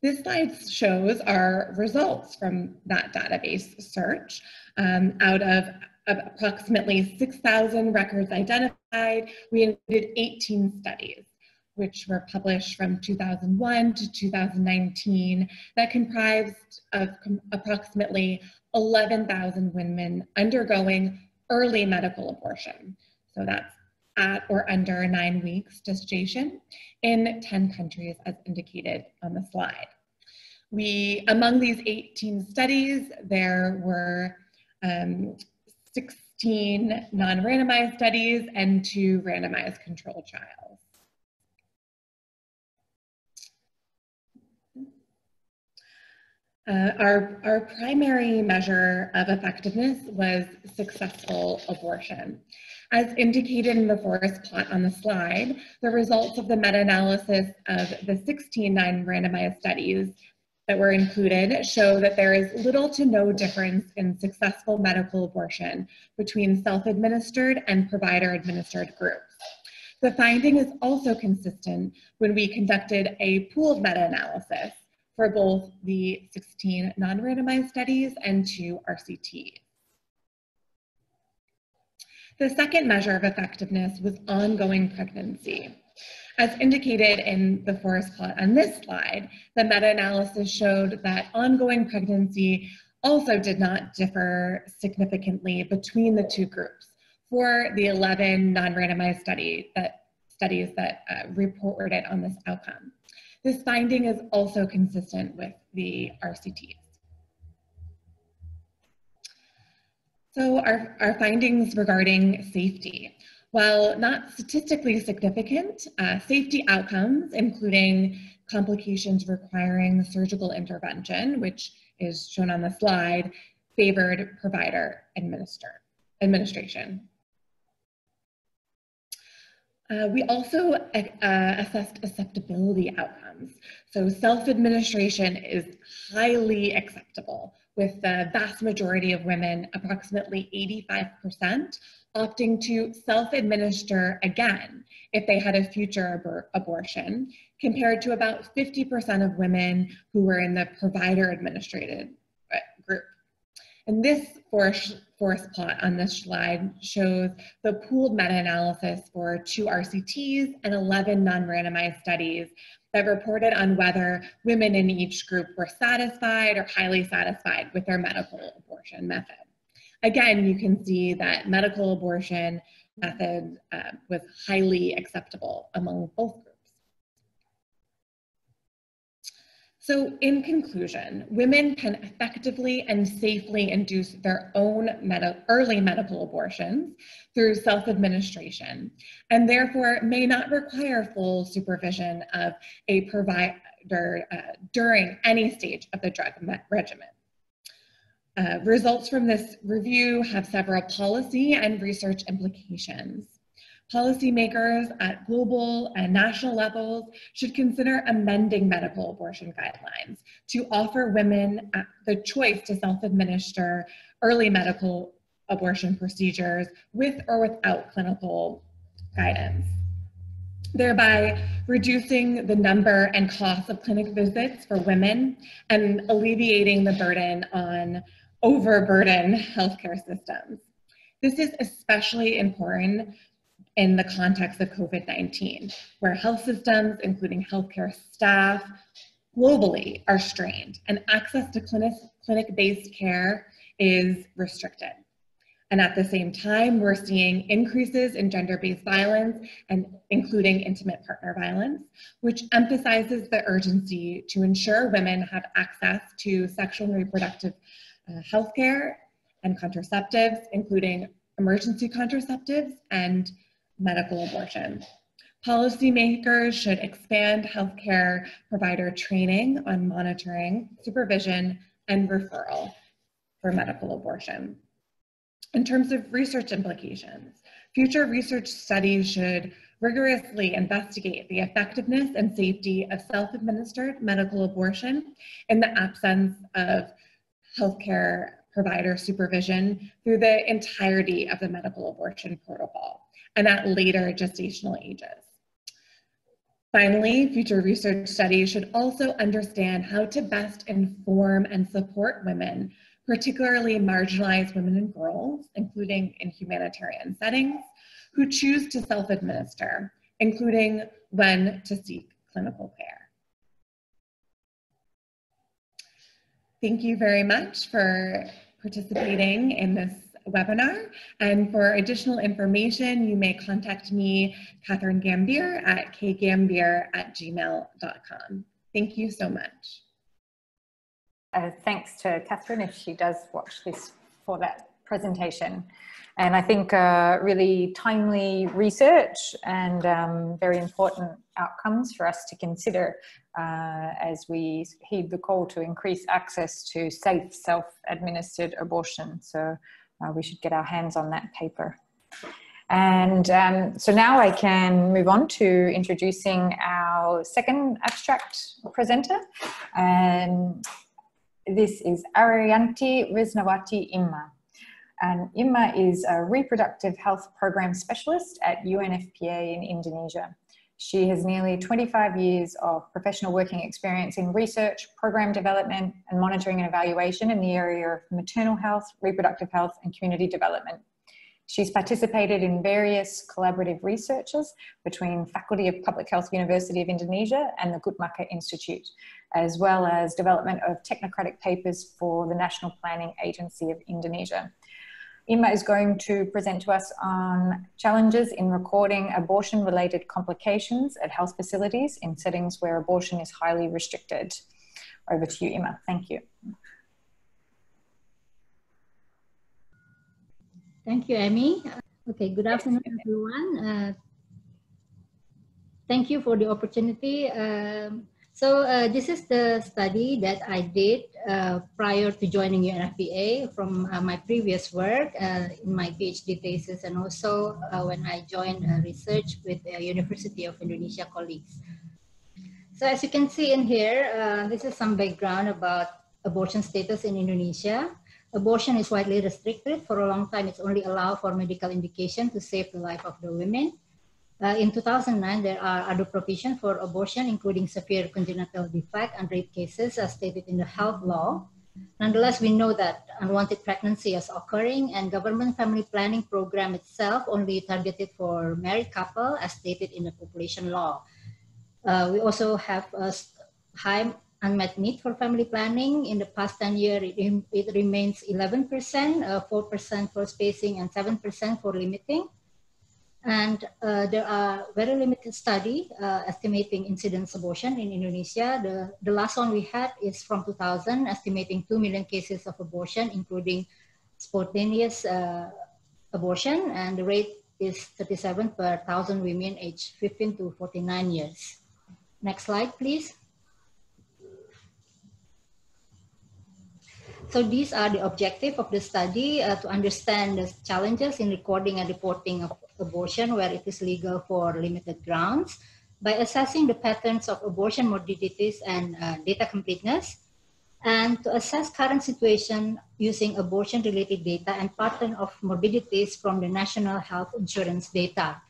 This slide shows our results from that database search. Um, out of approximately 6,000 records identified. We included 18 studies, which were published from 2001 to 2019 that comprised of approximately 11,000 women undergoing early medical abortion. So that's at or under nine weeks gestation in 10 countries as indicated on the slide. We, among these 18 studies, there were um, 16 non-randomized studies and two randomized control trials. Uh, our, our primary measure of effectiveness was successful abortion. As indicated in the forest plot on the slide, the results of the meta-analysis of the 16 non-randomized studies that were included show that there is little to no difference in successful medical abortion between self-administered and provider-administered groups. The finding is also consistent when we conducted a pooled meta-analysis for both the 16 non-randomized studies and two RCTs. The second measure of effectiveness was ongoing pregnancy. As indicated in the forest plot on this slide, the meta-analysis showed that ongoing pregnancy also did not differ significantly between the two groups for the 11 non-randomized study that, studies that uh, reported on this outcome. This finding is also consistent with the RCTs. So our, our findings regarding safety. While not statistically significant, uh, safety outcomes, including complications requiring surgical intervention, which is shown on the slide, favored provider administer, administration. Uh, we also uh, assessed acceptability outcomes. So self-administration is highly acceptable with the vast majority of women, approximately 85%, opting to self-administer again if they had a future abor abortion, compared to about 50% of women who were in the provider administrated uh, group. And this forest, forest plot on this slide shows the pooled meta-analysis for two RCTs and 11 non-randomized studies that reported on whether women in each group were satisfied or highly satisfied with their medical abortion method. Again, you can see that medical abortion method uh, was highly acceptable among both groups. So in conclusion, women can effectively and safely induce their own med early medical abortions through self-administration, and therefore may not require full supervision of a provider uh, during any stage of the drug regimen. Uh, results from this review have several policy and research implications. Policymakers at global and national levels should consider amending medical abortion guidelines to offer women the choice to self-administer early medical abortion procedures with or without clinical guidance, thereby reducing the number and cost of clinic visits for women and alleviating the burden on overburdened healthcare systems. This is especially important in the context of COVID-19, where health systems, including healthcare staff, globally are strained and access to clinic-based care is restricted. And at the same time, we're seeing increases in gender-based violence and including intimate partner violence, which emphasizes the urgency to ensure women have access to sexual and reproductive uh, health care and contraceptives, including emergency contraceptives and medical abortion. Policymakers should expand healthcare provider training on monitoring, supervision, and referral for medical abortion. In terms of research implications, future research studies should rigorously investigate the effectiveness and safety of self-administered medical abortion in the absence of healthcare provider supervision through the entirety of the medical abortion protocol and at later gestational ages. Finally, future research studies should also understand how to best inform and support women, particularly marginalized women and girls, including in humanitarian settings, who choose to self-administer, including when to seek clinical care. Thank you very much for participating in this webinar. And for additional information, you may contact me, Katherine Gambir at kgambir at gmail.com. Thank you so much. Uh, thanks to Katherine if she does watch this for that presentation. And I think uh, really timely research and um, very important outcomes for us to consider uh, as we heed the call to increase access to safe self-administered abortion. So uh, we should get our hands on that paper. And um, so now I can move on to introducing our second abstract presenter. And this is Aryanty Riznawaty Imma. And Imma is a reproductive health program specialist at UNFPA in Indonesia. She has nearly 25 years of professional working experience in research, program development, and monitoring and evaluation in the area of maternal health, reproductive health, and community development. She's participated in various collaborative researches between Faculty of Public Health University of Indonesia and the Guttmacher Institute, as well as development of technocratic papers for the National Planning Agency of Indonesia. Imma is going to present to us on challenges in recording abortion related complications at health facilities in settings where abortion is highly restricted. Over to you, Imma. Thank you. Thank you, Amy. Okay, good afternoon, everyone. Uh, thank you for the opportunity. Um, so uh, this is the study that I did uh, prior to joining UNFPA from uh, my previous work uh, in my PhD thesis and also uh, when I joined research with the University of Indonesia colleagues. So as you can see in here, this is some background about abortion status in Indonesia abortion is widely restricted. For a long time, it's only allowed for medical indication to save the life of the women. Uh, in 2009, there are other provisions for abortion, including severe congenital defect and rape cases as stated in the health law. Nonetheless, we know that unwanted pregnancy is occurring and government family planning program itself only targeted for married couple as stated in the population law. Uh, we also have a high unmet need for family planning. In the past 10 years, it, it remains 11%, 4% uh, for spacing and 7% for limiting. And uh, there are very limited study uh, estimating incidence abortion in Indonesia. The, the last one we had is from 2000, estimating 2 million cases of abortion, including spontaneous uh, abortion, and the rate is 37 per 1,000 women aged 15 to 49 years. Next slide, please. So these are the objective of the study uh, to understand the challenges in recording and reporting of abortion where it is legal for limited grounds by assessing the patterns of abortion morbidities and uh, data completeness and to assess current situation using abortion related data and pattern of morbidities from the National Health Insurance data.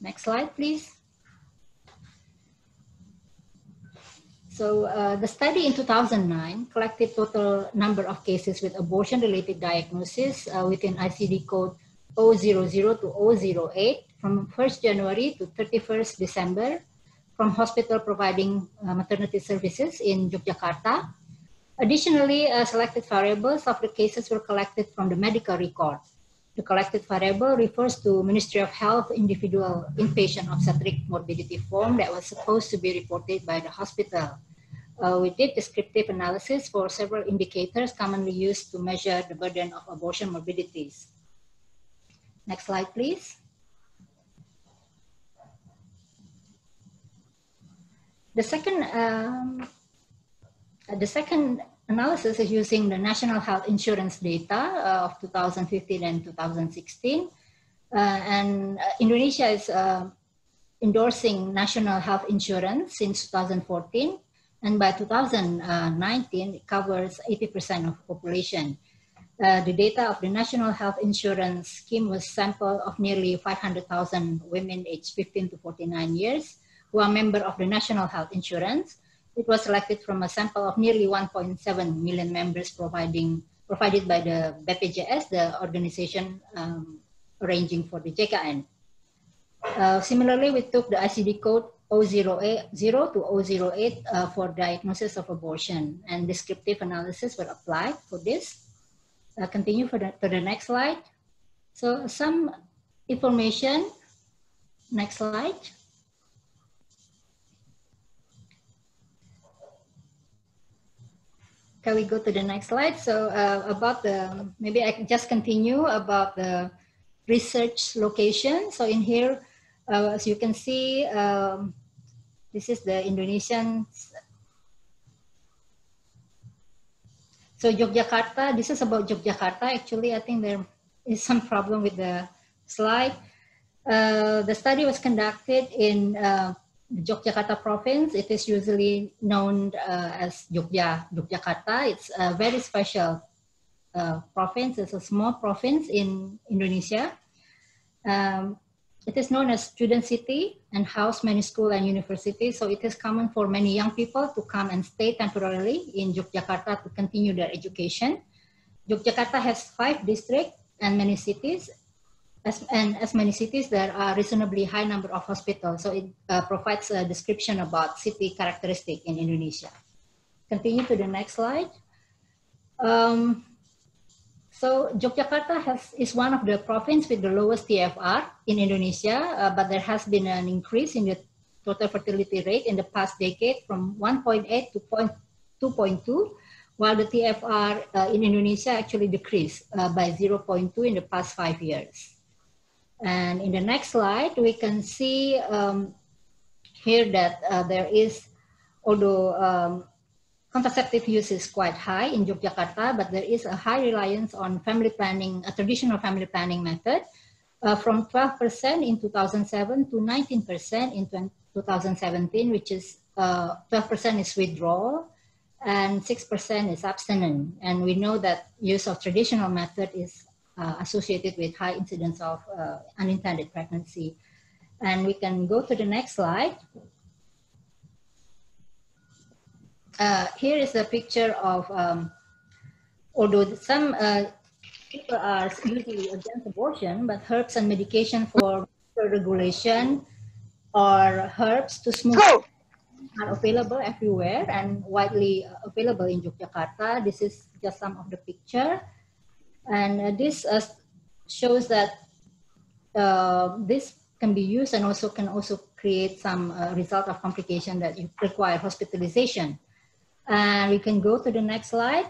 Next slide, please. So uh, the study in 2009 collected total number of cases with abortion-related diagnosis uh, within ICD code 000 to 008 from 1st January to 31st December from hospital providing uh, maternity services in Yogyakarta. Additionally, uh, selected variables of the cases were collected from the medical record. The collected variable refers to Ministry of Health individual inpatient obstetric morbidity form that was supposed to be reported by the hospital. Uh, we did descriptive analysis for several indicators commonly used to measure the burden of abortion morbidities. Next slide, please. The second, um, the second analysis is using the National Health Insurance data uh, of 2015 and 2016. Uh, and uh, Indonesia is uh, endorsing national health insurance since 2014. And by 2019, it covers 80% of population. Uh, the data of the National Health Insurance Scheme was sample of nearly 500,000 women aged 15 to 49 years who are member of the National Health Insurance it was selected from a sample of nearly 1.7 million members providing, provided by the BPJS, the organization um, arranging for the JKN. Uh, similarly, we took the ICD code 080 to 008 uh, for diagnosis of abortion and descriptive analysis were applied for this. Continue for the, to the next slide. So some information, next slide. Can we go to the next slide? So uh, about the, maybe I can just continue about the research location. So in here, uh, as you can see, um, this is the Indonesian. So Yogyakarta, this is about Yogyakarta. Actually, I think there is some problem with the slide. Uh, the study was conducted in uh, Yogyakarta province, it is usually known uh, as Yogya, Yogyakarta. It's a very special uh, province. It's a small province in Indonesia. Um, it is known as student city and house many school and universities. So it is common for many young people to come and stay temporarily in Yogyakarta to continue their education. Yogyakarta has five districts and many cities, as, and as many cities, there are reasonably high number of hospitals. So it uh, provides a description about city characteristic in Indonesia. Continue to the next slide. Um, so Yogyakarta has, is one of the province with the lowest TFR in Indonesia, uh, but there has been an increase in the total fertility rate in the past decade from 1.8 to 2.2, while the TFR uh, in Indonesia actually decreased uh, by 0.2 in the past five years. And in the next slide, we can see um, here that uh, there is, although um, contraceptive use is quite high in Yogyakarta, but there is a high reliance on family planning, a traditional family planning method, uh, from 12% in 2007 to 19% in 2017, which is 12% uh, is withdrawal and 6% is abstinence. And we know that use of traditional method is uh, associated with high incidence of uh, unintended pregnancy. And we can go to the next slide. Uh, here is a picture of, um, although some uh, people are usually against abortion, but herbs and medication for regulation or herbs to smooth are available everywhere and widely available in Yogyakarta. This is just some of the picture. And uh, this uh, shows that uh, this can be used and also can also create some uh, result of complication that require hospitalization. And we can go to the next slide.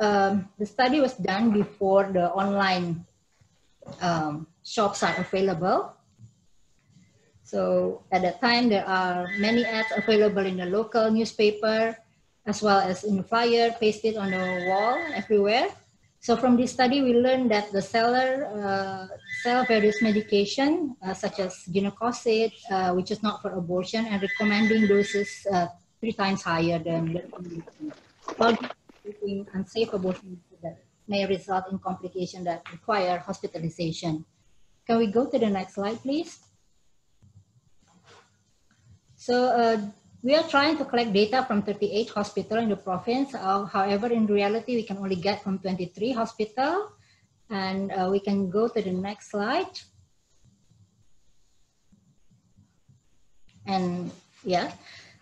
Um, the study was done before the online um, shops are available. So at that time, there are many ads available in the local newspaper, as well as in flyer pasted on the wall everywhere. So from this study, we learned that the seller uh, sell various medication uh, such as Gynaecosid, uh, which is not for abortion, and recommending doses uh, three times higher than the while unsafe abortion may result in complications that require hospitalization. Can we go to the next slide, please? So uh, we are trying to collect data from 38 hospitals in the province. Uh, however, in reality, we can only get from 23 hospitals. And uh, we can go to the next slide. And yeah,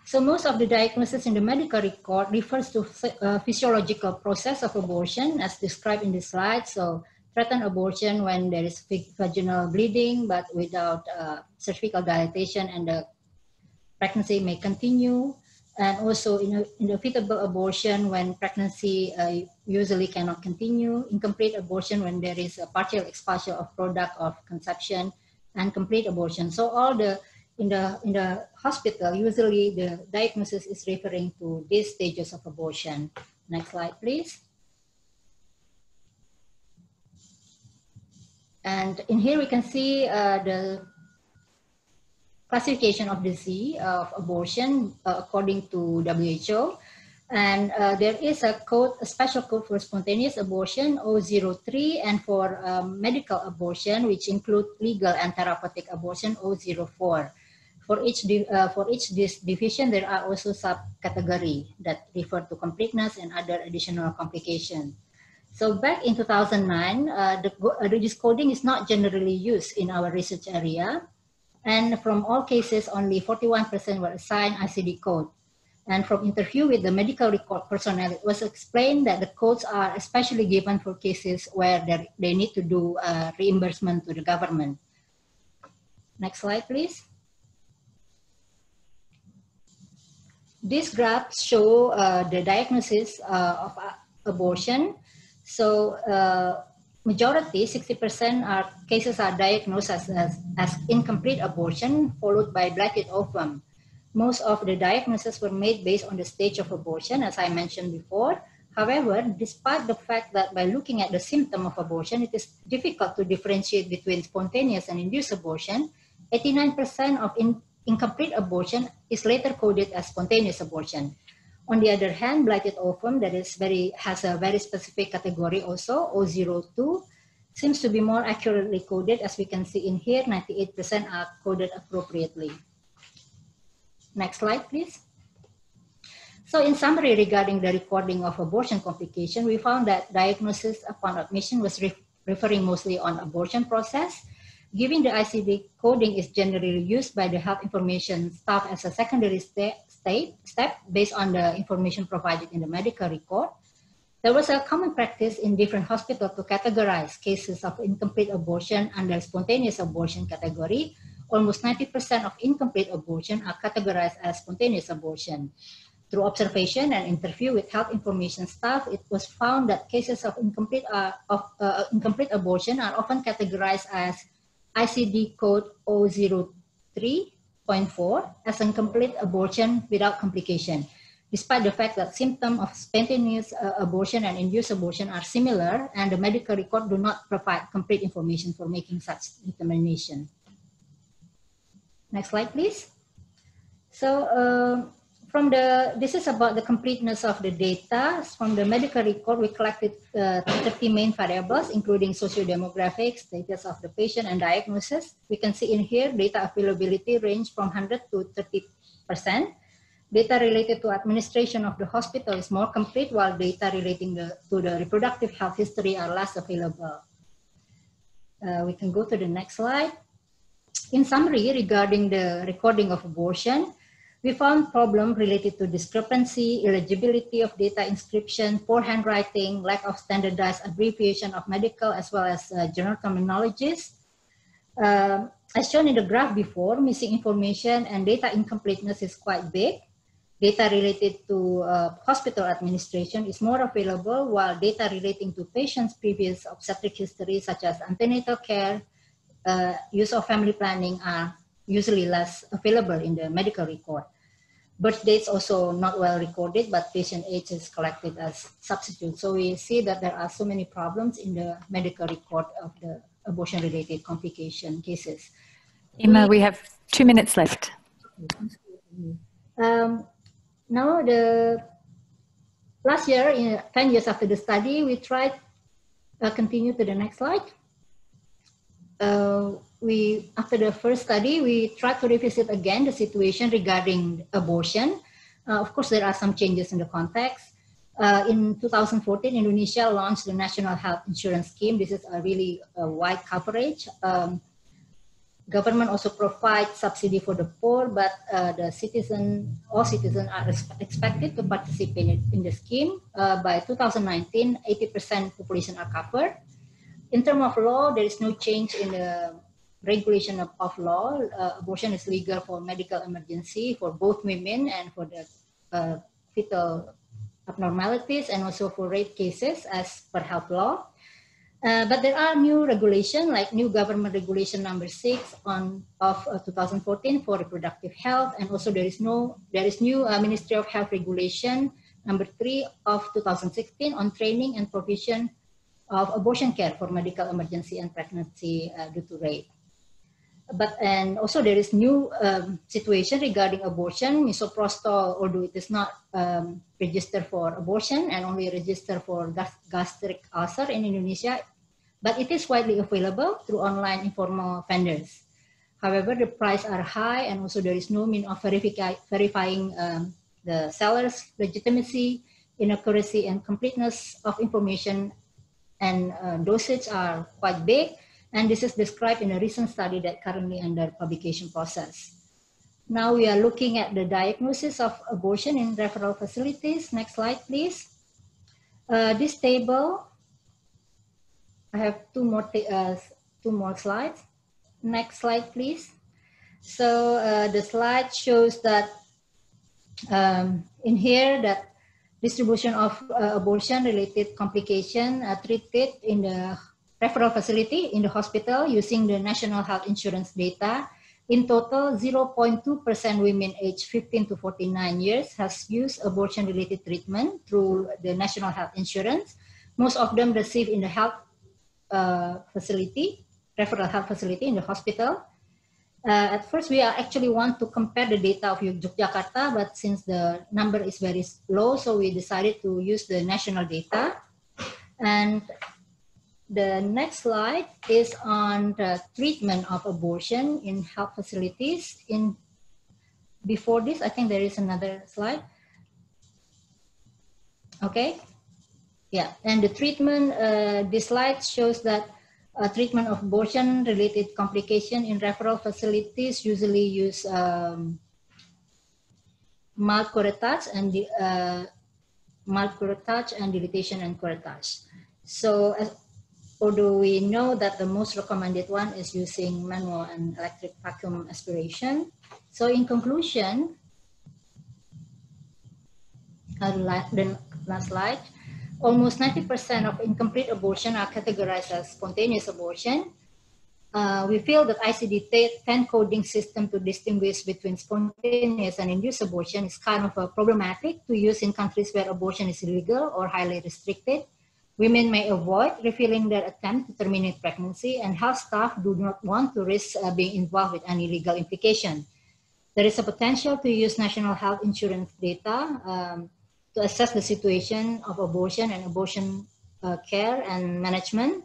so most of the diagnosis in the medical record refers to uh, physiological process of abortion as described in the slide. So threatened abortion when there is vaginal bleeding, but without uh, cervical dilatation and the pregnancy may continue, and also in a inevitable abortion when pregnancy uh, usually cannot continue, incomplete abortion when there is a partial expulsion of product of conception, and complete abortion. So all the in the in the hospital, usually the diagnosis is referring to these stages of abortion. Next slide, please. And in here we can see uh, the classification of disease of abortion uh, according to WHO. And uh, there is a code, a special code for spontaneous abortion, 003, and for um, medical abortion, which include legal and therapeutic abortion, 004. For each, uh, for each this division, there are also subcategory that refer to completeness and other additional complications. So back in 2009, uh, the, uh, this coding is not generally used in our research area. And from all cases, only 41% were assigned ICD code. And from interview with the medical record personnel, it was explained that the codes are especially given for cases where they need to do uh, reimbursement to the government. Next slide, please. These graphs show uh, the diagnosis uh, of uh, abortion. So majority, 60% are cases are diagnosed as, as, as, incomplete abortion, followed by blighted ovum. Most of the diagnoses were made based on the stage of abortion, as I mentioned before. However, despite the fact that by looking at the symptom of abortion, it is difficult to differentiate between spontaneous and induced abortion, 89% of in, incomplete abortion is later coded as spontaneous abortion. On the other hand, blighted ovum that is very has a very specific category also, O02, seems to be more accurately coded as we can see in here, 98% are coded appropriately. Next slide, please. So in summary regarding the recording of abortion complication, we found that diagnosis upon admission was re referring mostly on abortion process. Given the ICD coding is generally used by the health information staff as a secondary sta state, step based on the information provided in the medical record, there was a common practice in different hospitals to categorize cases of incomplete abortion under spontaneous abortion category. Almost 90% of incomplete abortion are categorized as spontaneous abortion. Through observation and interview with health information staff, it was found that cases of incomplete, uh, of, uh, incomplete abortion are often categorized as ICD code 003.4 as incomplete abortion without complication despite the fact that symptoms of spontaneous uh, abortion and induced abortion are similar and the medical record do not provide complete information for making such determination. Next slide, please. So uh, from the, this is about the completeness of the data. From the medical record, we collected uh, 30 main variables, including socio-demographics, status of the patient, and diagnosis. We can see in here, data availability range from 100 to 30 percent Data related to administration of the hospital is more complete while data relating the, to the reproductive health history are less available. Uh, we can go to the next slide. In summary, regarding the recording of abortion, we found problems related to discrepancy, illegibility of data inscription, poor handwriting, lack of standardized abbreviation of medical as well as uh, general terminologies. Uh, as shown in the graph before, missing information and data incompleteness is quite big. Data related to uh, hospital administration is more available while data relating to patients' previous obstetric history such as antenatal care, uh, use of family planning are usually less available in the medical record. Birth dates also not well recorded, but patient age is collected as substitute. So we see that there are so many problems in the medical record of the abortion-related complication cases. Imma, we, have two minutes left. Um, now the last year, in 10 years after the study, we tried, uh, continue to the next slide. Uh, we, after the first study, we tried to revisit again the situation regarding abortion. Uh, of course, there are some changes in the context. Uh, in 2014, Indonesia launched the National Health Insurance Scheme. This is a really uh, wide coverage. Um, government also provides subsidy for the poor, but uh, the citizen, all citizens are expected to participate in the scheme. Uh, by 2019, 80% population are covered. In terms of law, there is no change in the regulation of, of law. Uh, abortion is legal for medical emergency for both women and for the uh, fetal abnormalities and also for rape cases as per health law. Uh, but there are new regulation like new government regulation number six on of uh, 2014 for reproductive health, and also there is no there is new uh, Ministry of Health regulation number three of 2016 on training and provision of abortion care for medical emergency and pregnancy uh, due to rape. But and also there is new um, situation regarding abortion. Misoprostol, although it is not um, registered for abortion and only registered for gastric ulcer in Indonesia, but it is widely available through online informal vendors. However, the price are high and also there is no mean of verifying um, the seller's legitimacy, inaccuracy, and completeness of information and uh, dosage are quite big. And this is described in a recent study that currently under publication process. Now we are looking at the diagnosis of abortion in referral facilities. Next slide, please. Uh, this table, I have two more, uh, two more slides. Next slide, please. So uh, the slide shows that um, in here that distribution of uh, abortion related complication treated in the referral facility in the hospital using the national health insurance data in total, 0.2% women aged 15 to 49 years has used abortion-related treatment through the National Health Insurance. Most of them receive in the health uh, facility, referral health facility in the hospital. Uh, at first, we actually want to compare the data of Yogyakarta, but since the number is very low, so we decided to use the national data. And the next slide is on the treatment of abortion in health facilities. In Before this, I think there is another slide. Okay, yeah, and the treatment, uh, this slide shows that uh, treatment of abortion-related complication in referral facilities usually use um, mild curettage and uh, mild curettage and dilatation and curettage. So as, although we know that the most recommended one is using manual and electric vacuum aspiration. So in conclusion, the last slide, almost 90% of incomplete abortion are categorized as spontaneous abortion. Uh, we feel that ICD-10 coding system to distinguish between spontaneous and induced abortion is kind of a problematic to use in countries where abortion is illegal or highly restricted. Women may avoid revealing their attempt to terminate pregnancy and health staff do not want to risk uh, being involved with any legal implication. There is a potential to use national health insurance data um, to assess the situation of abortion and abortion uh, care and management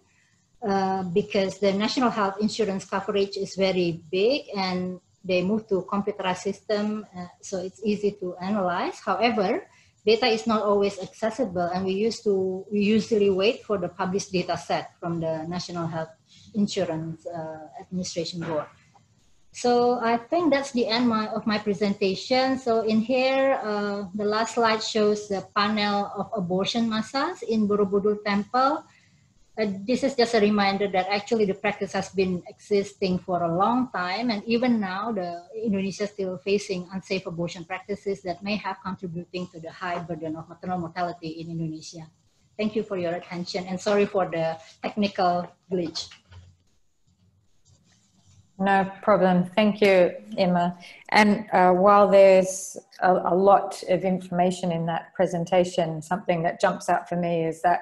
uh, because the national health insurance coverage is very big and they move to computerized system uh, so it's easy to analyze however data is not always accessible and we used to we usually wait for the published data set from the national health insurance uh, administration board so I think that's the end my, of my presentation. So in here, uh, the last slide shows the panel of abortion masas in Borobudur Temple. Uh, this is just a reminder that actually the practice has been existing for a long time. And even now, the Indonesia is still facing unsafe abortion practices that may have contributing to the high burden of maternal mortality in Indonesia. Thank you for your attention and sorry for the technical glitch. No problem. Thank you, Imma. And uh, while there's a, a, lot of information in that presentation, something that jumps out for me is that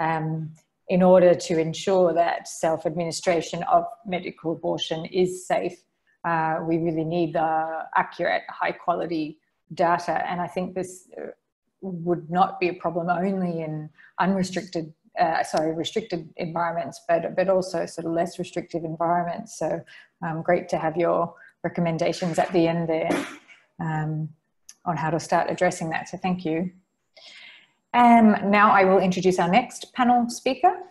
um, in order to ensure that self-administration of medical abortion is safe, uh, we really need the accurate, high-quality data. And I think this uh, would not be a problem only in unrestricted uh, sorry, restricted environments, but, but also sort of less restrictive environments. So um, great to have your recommendations at the end there um, on how to start addressing that. So thank you. Um, now I will introduce our next panel speaker.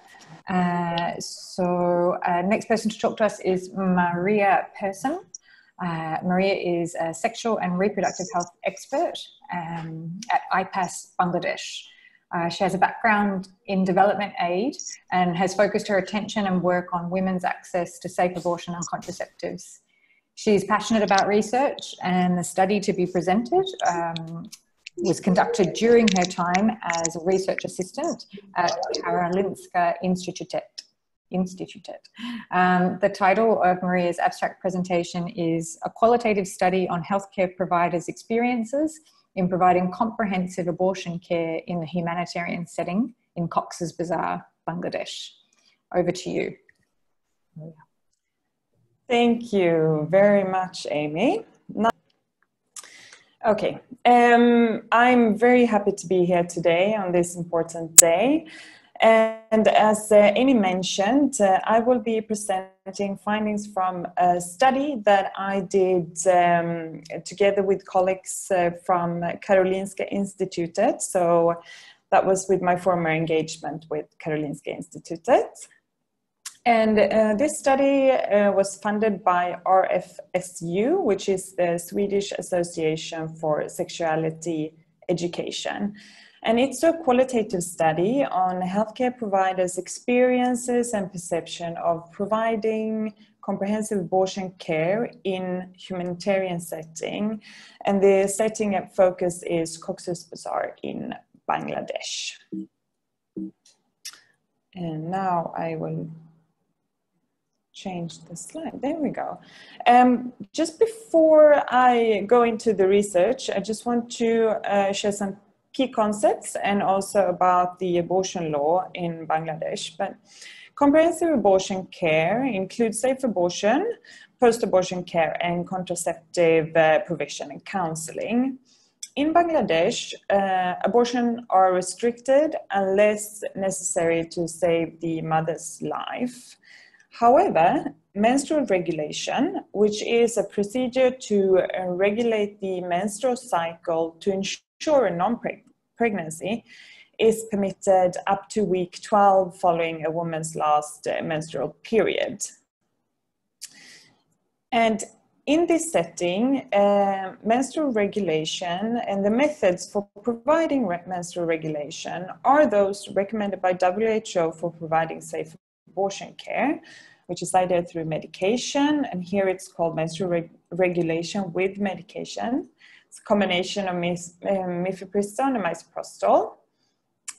Uh, so uh, next person to talk to us is Maria Persson. Uh, Maria is a sexual and reproductive health expert um, at IPAS Bangladesh. Uh, she has a background in development aid and has focused her attention and work on women's access to safe abortion and contraceptives. She's passionate about research and the study to be presented um, was conducted during her time as a research assistant at Karolinska Institutet. Institutet. Um, the title of Maria's abstract presentation is A Qualitative Study on Healthcare Providers' Experiences in providing comprehensive abortion care in the humanitarian setting in Cox's Bazar, Bangladesh. Over to you. Thank you very much, Amy. Okay, um, I'm very happy to be here today on this important day. And as uh, Amy mentioned, uh, I will be presenting findings from a study that I did um, together with colleagues uh, from Karolinska Institutet. So that was with my former engagement with Karolinska Institutet. And uh, this study uh, was funded by RFSU, which is the Swedish Association for Sexuality Education. And it's a qualitative study on healthcare providers' experiences and perception of providing comprehensive abortion care in humanitarian setting. And the setting and focus is Cox's Bazar in Bangladesh. And now I will change the slide. There we go. Um, just before I go into the research, I just want to uh, share some key concepts and also about the abortion law in Bangladesh. But comprehensive abortion care includes safe abortion, post-abortion care, and contraceptive uh, provision and counseling. In Bangladesh, uh, abortion are restricted unless necessary to save the mother's life. However, menstrual regulation, which is a procedure to uh, regulate the menstrual cycle to ensure a non pregnancy is permitted up to week 12 following a woman's last uh, menstrual period. And in this setting, uh, menstrual regulation and the methods for providing menstrual regulation are those recommended by WHO for providing safe abortion care, which is either through medication, and here it's called menstrual reg regulation with medication. It's a combination of uh, mifepristone and misoprostol,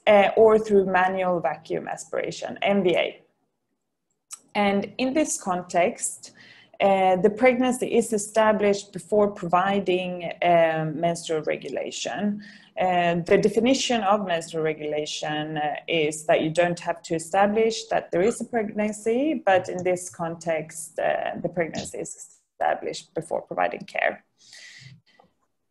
uh, or through manual vacuum aspiration, MVA. And in this context, uh, the pregnancy is established before providing um, menstrual regulation. Uh, the definition of menstrual regulation uh, is that you don't have to establish that there is a pregnancy, but in this context, uh, the pregnancy is established before providing care.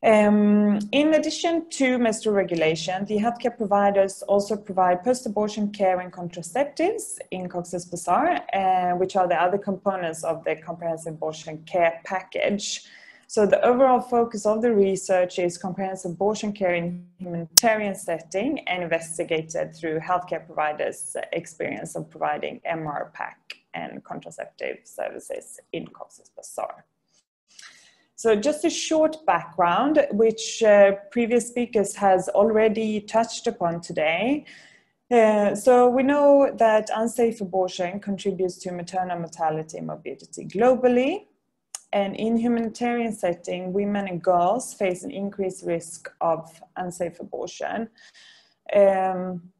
Um, in addition to menstrual regulation, the healthcare providers also provide post-abortion care and contraceptives in Cox's Bazar, uh, which are the other components of the comprehensive abortion care package. So the overall focus of the research is comprehensive abortion care in humanitarian setting and investigated through healthcare providers' experience of providing MR PAC and contraceptive services in Cox's Bazar. So just a short background, which uh, previous speakers has already touched upon today. Uh, so we know that unsafe abortion contributes to maternal mortality and morbidity globally. And in humanitarian setting, women and girls face an increased risk of unsafe abortion. Um,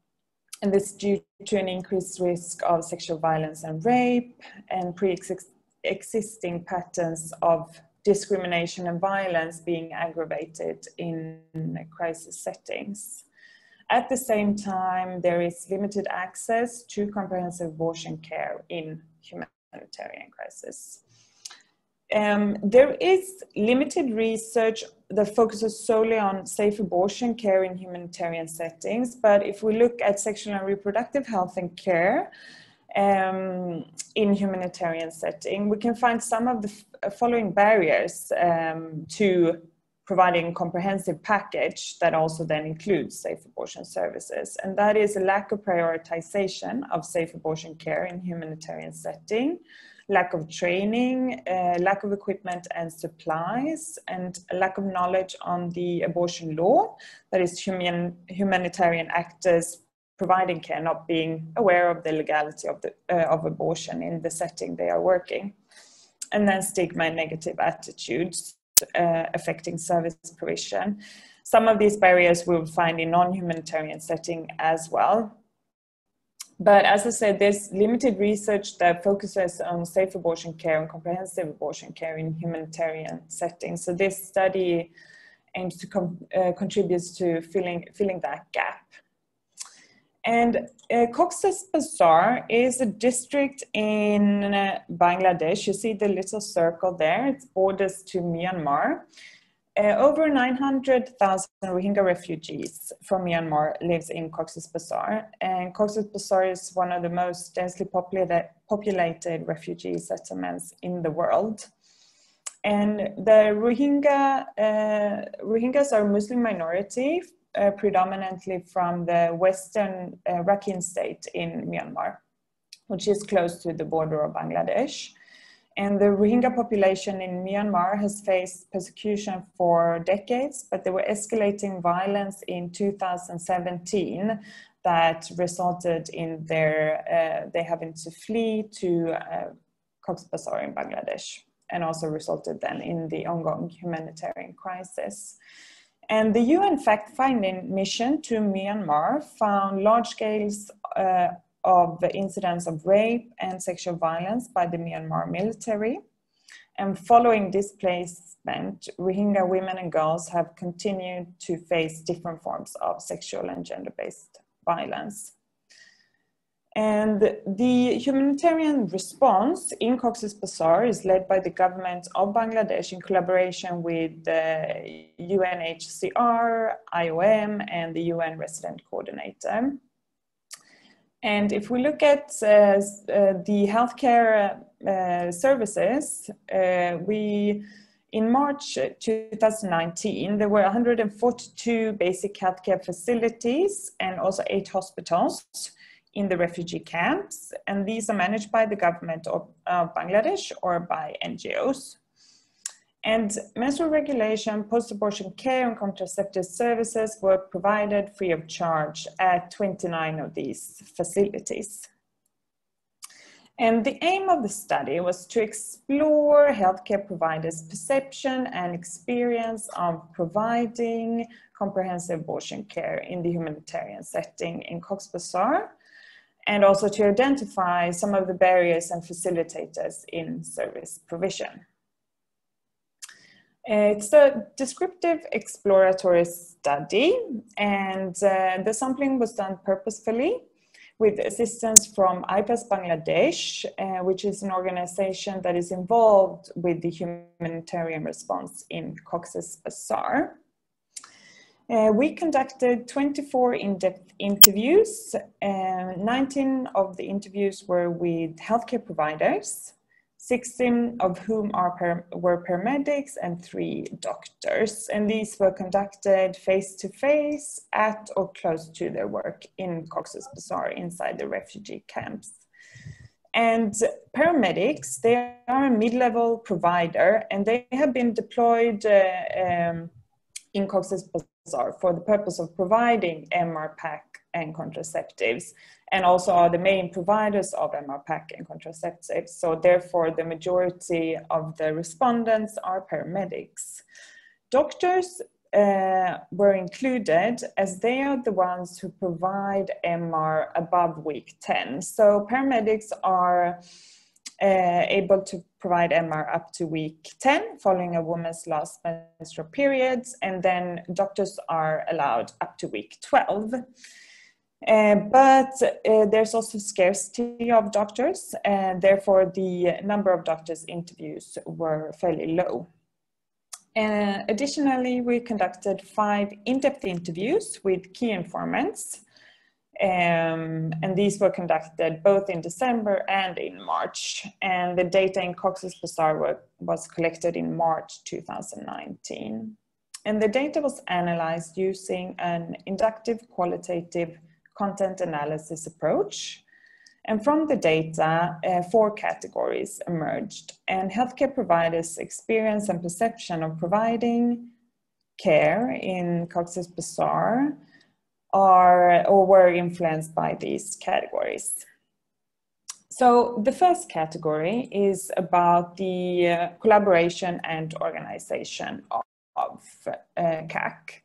and this is due to an increased risk of sexual violence and rape and pre-existing patterns of discrimination and violence being aggravated in crisis settings. At the same time, there is limited access to comprehensive abortion care in humanitarian crisis. Um, there is limited research that focuses solely on safe abortion care in humanitarian settings, but if we look at sexual and reproductive health and care, um, in humanitarian setting, we can find some of the uh, following barriers um, to providing comprehensive package that also then includes safe abortion services. And that is a lack of prioritization of safe abortion care in humanitarian setting, lack of training, uh, lack of equipment and supplies, and lack of knowledge on the abortion law, that is human, humanitarian actors providing care not being aware of the legality of, the, uh, of abortion in the setting they are working. And then stigma and negative attitudes uh, affecting service provision. Some of these barriers we will find in non-humanitarian setting as well. But as I said, there's limited research that focuses on safe abortion care and comprehensive abortion care in humanitarian settings. So this study aims to uh, contribute to filling, filling that gap. And uh, Cox's Bazar is a district in uh, Bangladesh. You see the little circle there, it borders to Myanmar. Uh, over 900,000 Rohingya refugees from Myanmar lives in Cox's Bazar. And Cox's Bazar is one of the most densely populated, refugee settlements in the world. And the Rohingya, uh, Rohingyas are a Muslim minority uh, predominantly from the western uh, Rakhine state in Myanmar, which is close to the border of Bangladesh. And the Rohingya population in Myanmar has faced persecution for decades, but there were escalating violence in 2017 that resulted in their uh, they having to flee to uh, Cox's Bazar in Bangladesh, and also resulted then in the ongoing humanitarian crisis. And the UN fact-finding mission to Myanmar found large scales uh, of the incidents of rape and sexual violence by the Myanmar military. And following displacement, Rohingya women and girls have continued to face different forms of sexual and gender-based violence. And the humanitarian response in Cox's Bazar is led by the government of Bangladesh in collaboration with the UNHCR, IOM, and the UN resident coordinator. And if we look at uh, uh, the healthcare uh, services, uh, we in March 2019, there were 142 basic healthcare facilities and also eight hospitals in the refugee camps. And these are managed by the government of uh, Bangladesh or by NGOs. And menstrual regulation, post-abortion care and contraceptive services were provided free of charge at 29 of these facilities. And the aim of the study was to explore healthcare providers' perception and experience of providing comprehensive abortion care in the humanitarian setting in Cox's Bazar, and also to identify some of the barriers and facilitators in service provision. It's a descriptive exploratory study, and uh, the sampling was done purposefully with assistance from IPAS Bangladesh, uh, which is an organization that is involved with the humanitarian response in Cox's Bazar. Uh, we conducted 24 in-depth interviews. Uh, 19 of the interviews were with healthcare providers, 16 of whom are were paramedics and three doctors. And these were conducted face to face at or close to their work in Cox's Bazar inside the refugee camps. And paramedics, they are a mid-level provider and they have been deployed uh, um, in Cox's Bazar for the purpose of providing MR PAC and contraceptives and also are the main providers of MR-PAC and contraceptives. So therefore, the majority of the respondents are paramedics. Doctors uh, were included as they are the ones who provide MR above week 10. So paramedics are uh, able to provide MR up to week 10 following a woman's last menstrual periods, and then doctors are allowed up to week 12. Uh, but uh, there's also scarcity of doctors, and therefore the number of doctors interviews were fairly low. Uh, additionally, we conducted five in-depth interviews with key informants, um, and these were conducted both in December and in March. And the data in Cox's Bazar were, was collected in March 2019. And the data was analyzed using an inductive qualitative content analysis approach. And from the data, uh, four categories emerged. And healthcare providers' experience and perception of providing care in Cox's Bazar are or were influenced by these categories. So the first category is about the uh, collaboration and organization of, of uh, CAC.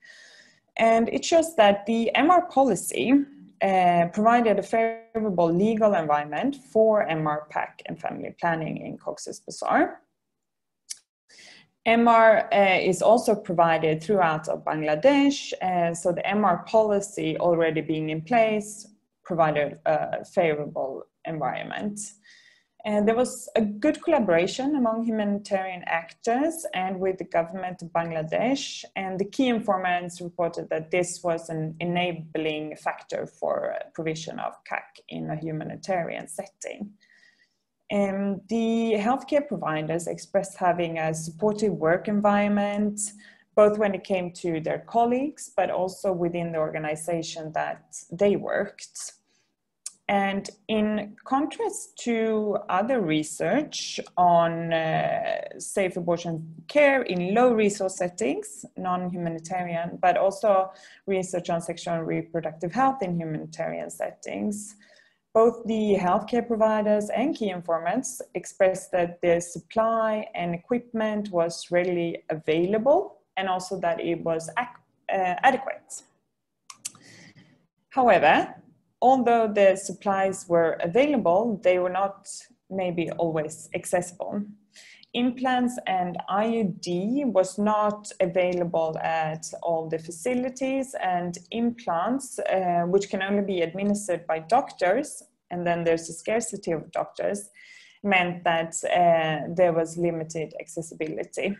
And it shows that the MR policy uh, provided a favorable legal environment for MR PAC and family planning in Cox's Bazar. MR uh, is also provided throughout of Bangladesh, uh, so the MR policy already being in place provided a favorable environment. And there was a good collaboration among humanitarian actors and with the government of Bangladesh. And the key informants reported that this was an enabling factor for provision of CAC in a humanitarian setting. And the healthcare providers expressed having a supportive work environment, both when it came to their colleagues, but also within the organization that they worked. And in contrast to other research on uh, safe abortion care in low resource settings, non humanitarian, but also research on sexual and reproductive health in humanitarian settings, both the healthcare providers and key informants expressed that the supply and equipment was readily available and also that it was uh, adequate. However, although the supplies were available, they were not maybe always accessible. Implants and IUD was not available at all the facilities and implants, uh, which can only be administered by doctors, and then there's a scarcity of doctors, meant that uh, there was limited accessibility.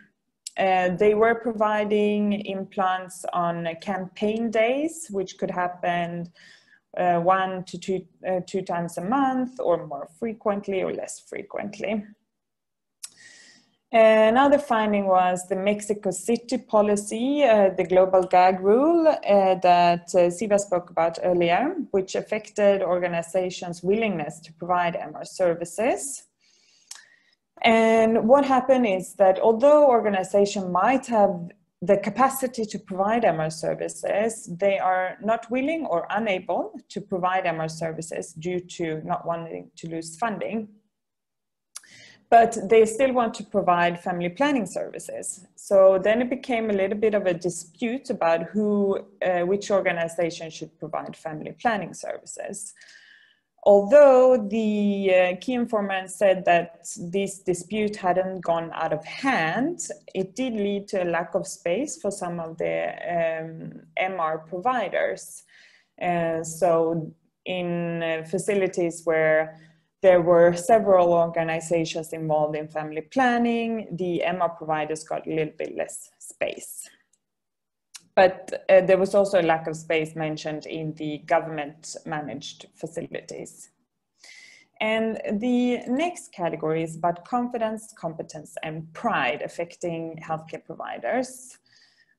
Uh, they were providing implants on campaign days, which could happen uh, one to two, uh, two times a month or more frequently or less frequently. Another finding was the Mexico City policy, uh, the global gag rule uh, that uh, Siva spoke about earlier, which affected organizations' willingness to provide MR services. And what happened is that although organization might have the capacity to provide MR services, they are not willing or unable to provide MR services due to not wanting to lose funding but they still want to provide family planning services. So then it became a little bit of a dispute about who, uh, which organization should provide family planning services. Although the uh, key informant said that this dispute hadn't gone out of hand, it did lead to a lack of space for some of the um, MR providers. Uh, so in uh, facilities where there were several organizations involved in family planning. The MR providers got a little bit less space. But uh, there was also a lack of space mentioned in the government managed facilities. And the next category is about confidence, competence, and pride affecting healthcare providers.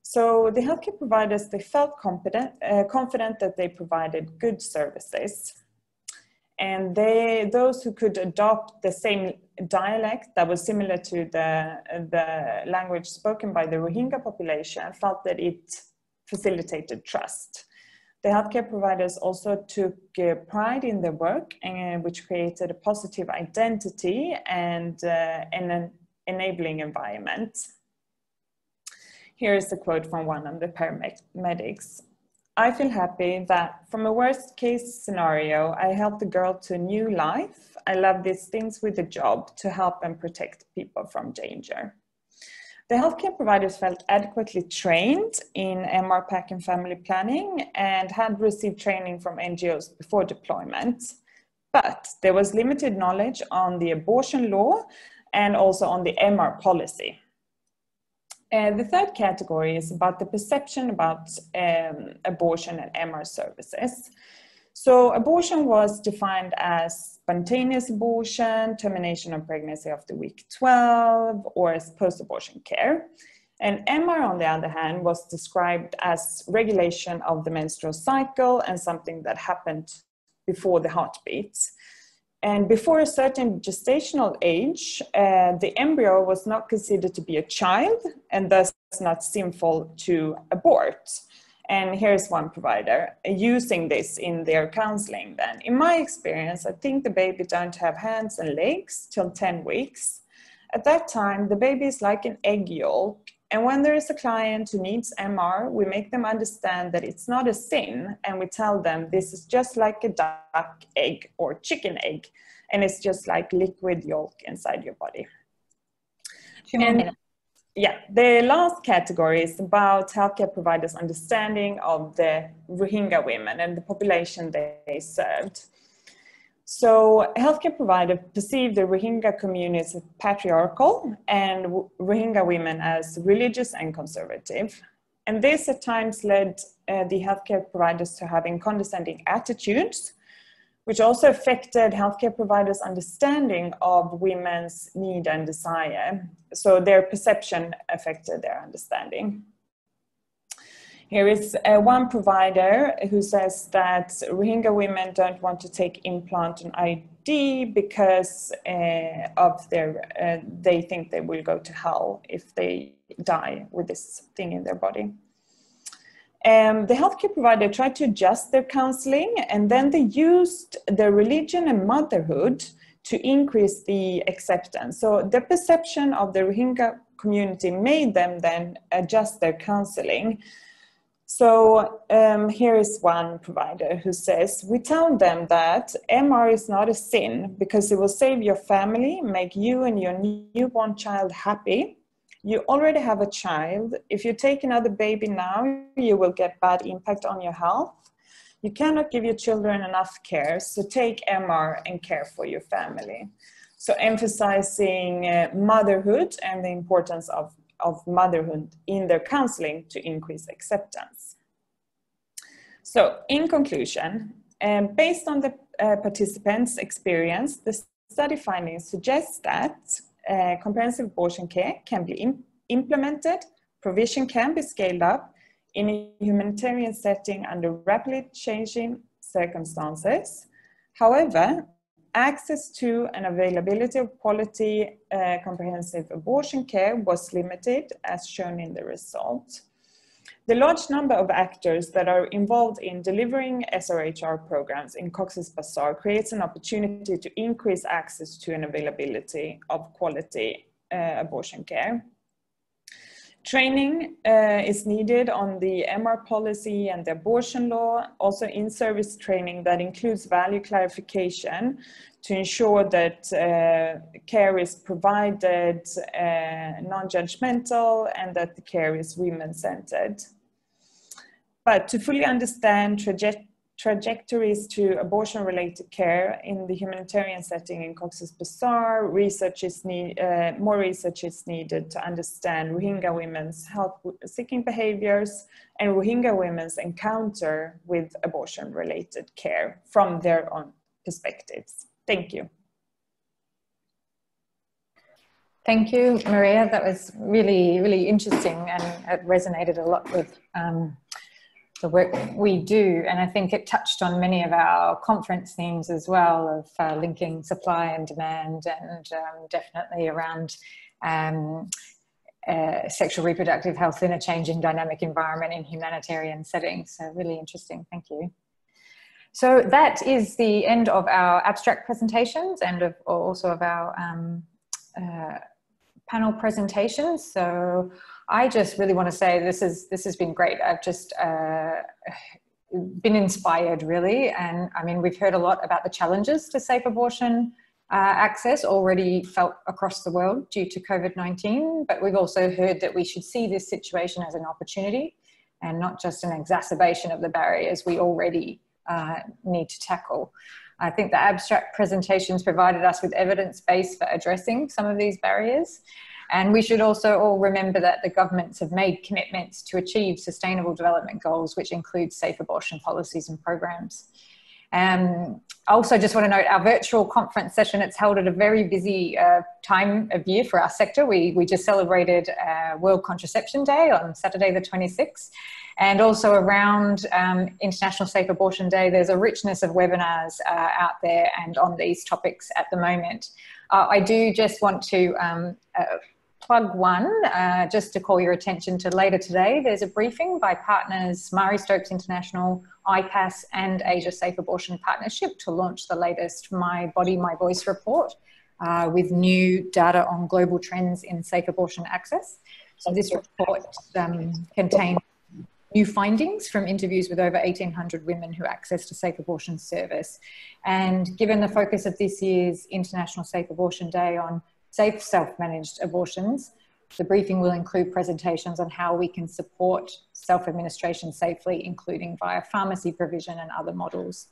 So the healthcare providers, they felt competent, uh, confident that they provided good services and they those who could adopt the same dialect that was similar to the the language spoken by the Rohingya population felt that it facilitated trust. The healthcare providers also took uh, pride in their work, uh, which created a positive identity and uh, an enabling environment. Here is a quote from one of the paramedics. I feel happy that from a worst case scenario, I helped the girl to a new life. I love these things with the job to help and protect people from danger. The healthcare providers felt adequately trained in MR and family planning and had received training from NGOs before deployment. But there was limited knowledge on the abortion law and also on the MR policy. The third category is about the perception about um, abortion and MR services. So abortion was defined as spontaneous abortion, termination of pregnancy after week 12, or as post-abortion care. And MR, on the other hand, was described as regulation of the menstrual cycle and something that happened before the heartbeats. And before a certain gestational age, uh, the embryo was not considered to be a child and thus not sinful to abort. And here's one provider using this in their counseling then. In my experience, I think the baby don't have hands and legs till 10 weeks. At that time, the baby is like an egg yolk and when there is a client who needs MR, we make them understand that it's not a sin, and we tell them this is just like a duck egg or chicken egg, and it's just like liquid yolk inside your body. And, yeah, the last category is about healthcare providers' understanding of the Rohingya women and the population they served. So healthcare providers perceive the Rohingya community as patriarchal and Rohingya women as religious and conservative. And this at times led uh, the healthcare providers to having condescending attitudes, which also affected healthcare providers' understanding of women's need and desire. So their perception affected their understanding. Here is uh, one provider who says that Rohingya women don't want to take implant and ID because uh, of their, uh, they think they will go to hell if they die with this thing in their body. Um, the healthcare provider tried to adjust their counseling and then they used their religion and motherhood to increase the acceptance. So the perception of the Rohingya community made them then adjust their counseling so um, here is one provider who says, we tell them that MR is not a sin because it will save your family, make you and your newborn child happy. You already have a child. If you take another baby now, you will get bad impact on your health. You cannot give your children enough care, so take MR and care for your family. So emphasizing uh, motherhood and the importance of of motherhood in their counseling to increase acceptance. So in conclusion, um, based on the uh, participants' experience, the study findings suggest that uh, comprehensive abortion care can be implemented, provision can be scaled up in a humanitarian setting under rapidly changing circumstances. However, access to and availability of quality uh, comprehensive abortion care was limited as shown in the result. The large number of actors that are involved in delivering SRHR programs in Cox's Bazar creates an opportunity to increase access to and availability of quality uh, abortion care. Training uh, is needed on the MR policy and the abortion law, also in-service training that includes value clarification to ensure that uh, care is provided uh, non-judgmental and that the care is women-centered. But to fully understand trajectory trajectories to abortion-related care in the humanitarian setting in Cox's Bazar. Research is need, uh, more research is needed to understand Rohingya women's health-seeking behaviors and Rohingya women's encounter with abortion-related care from their own perspectives. Thank you. Thank you, Maria. That was really, really interesting and it resonated a lot with um, the work we do. And I think it touched on many of our conference themes as well of uh, linking supply and demand and um, definitely around um, uh, sexual reproductive health in a changing dynamic environment in humanitarian settings. So really interesting, thank you. So that is the end of our abstract presentations and of, also of our um, uh, panel presentations. So I just really want to say this is this has been great. I've just uh, been inspired really, and I mean we've heard a lot about the challenges to safe abortion uh, access already felt across the world due to COVID-19, but we've also heard that we should see this situation as an opportunity and not just an exacerbation of the barriers we already uh, need to tackle. I think the abstract presentations provided us with evidence base for addressing some of these barriers. And we should also all remember that the governments have made commitments to achieve sustainable development goals, which include safe abortion policies and programs. Um, I also just want to note our virtual conference session, it's held at a very busy uh, time of year for our sector. We, we just celebrated uh, World Contraception Day on Saturday the 26th. And also around um, International Safe Abortion Day, there's a richness of webinars uh, out there and on these topics at the moment. Uh, I do just want to um, uh, plug one, uh, just to call your attention to later today, there's a briefing by partners Marie Stopes International, IPAS and Asia Safe Abortion Partnership to launch the latest My Body, My Voice report uh, with new data on global trends in safe abortion access. So this report um, contains new findings from interviews with over 1,800 women who accessed a safe abortion service. And given the focus of this year's International Safe Abortion Day on safe self-managed abortions. The briefing will include presentations on how we can support self-administration safely, including via pharmacy provision and other models.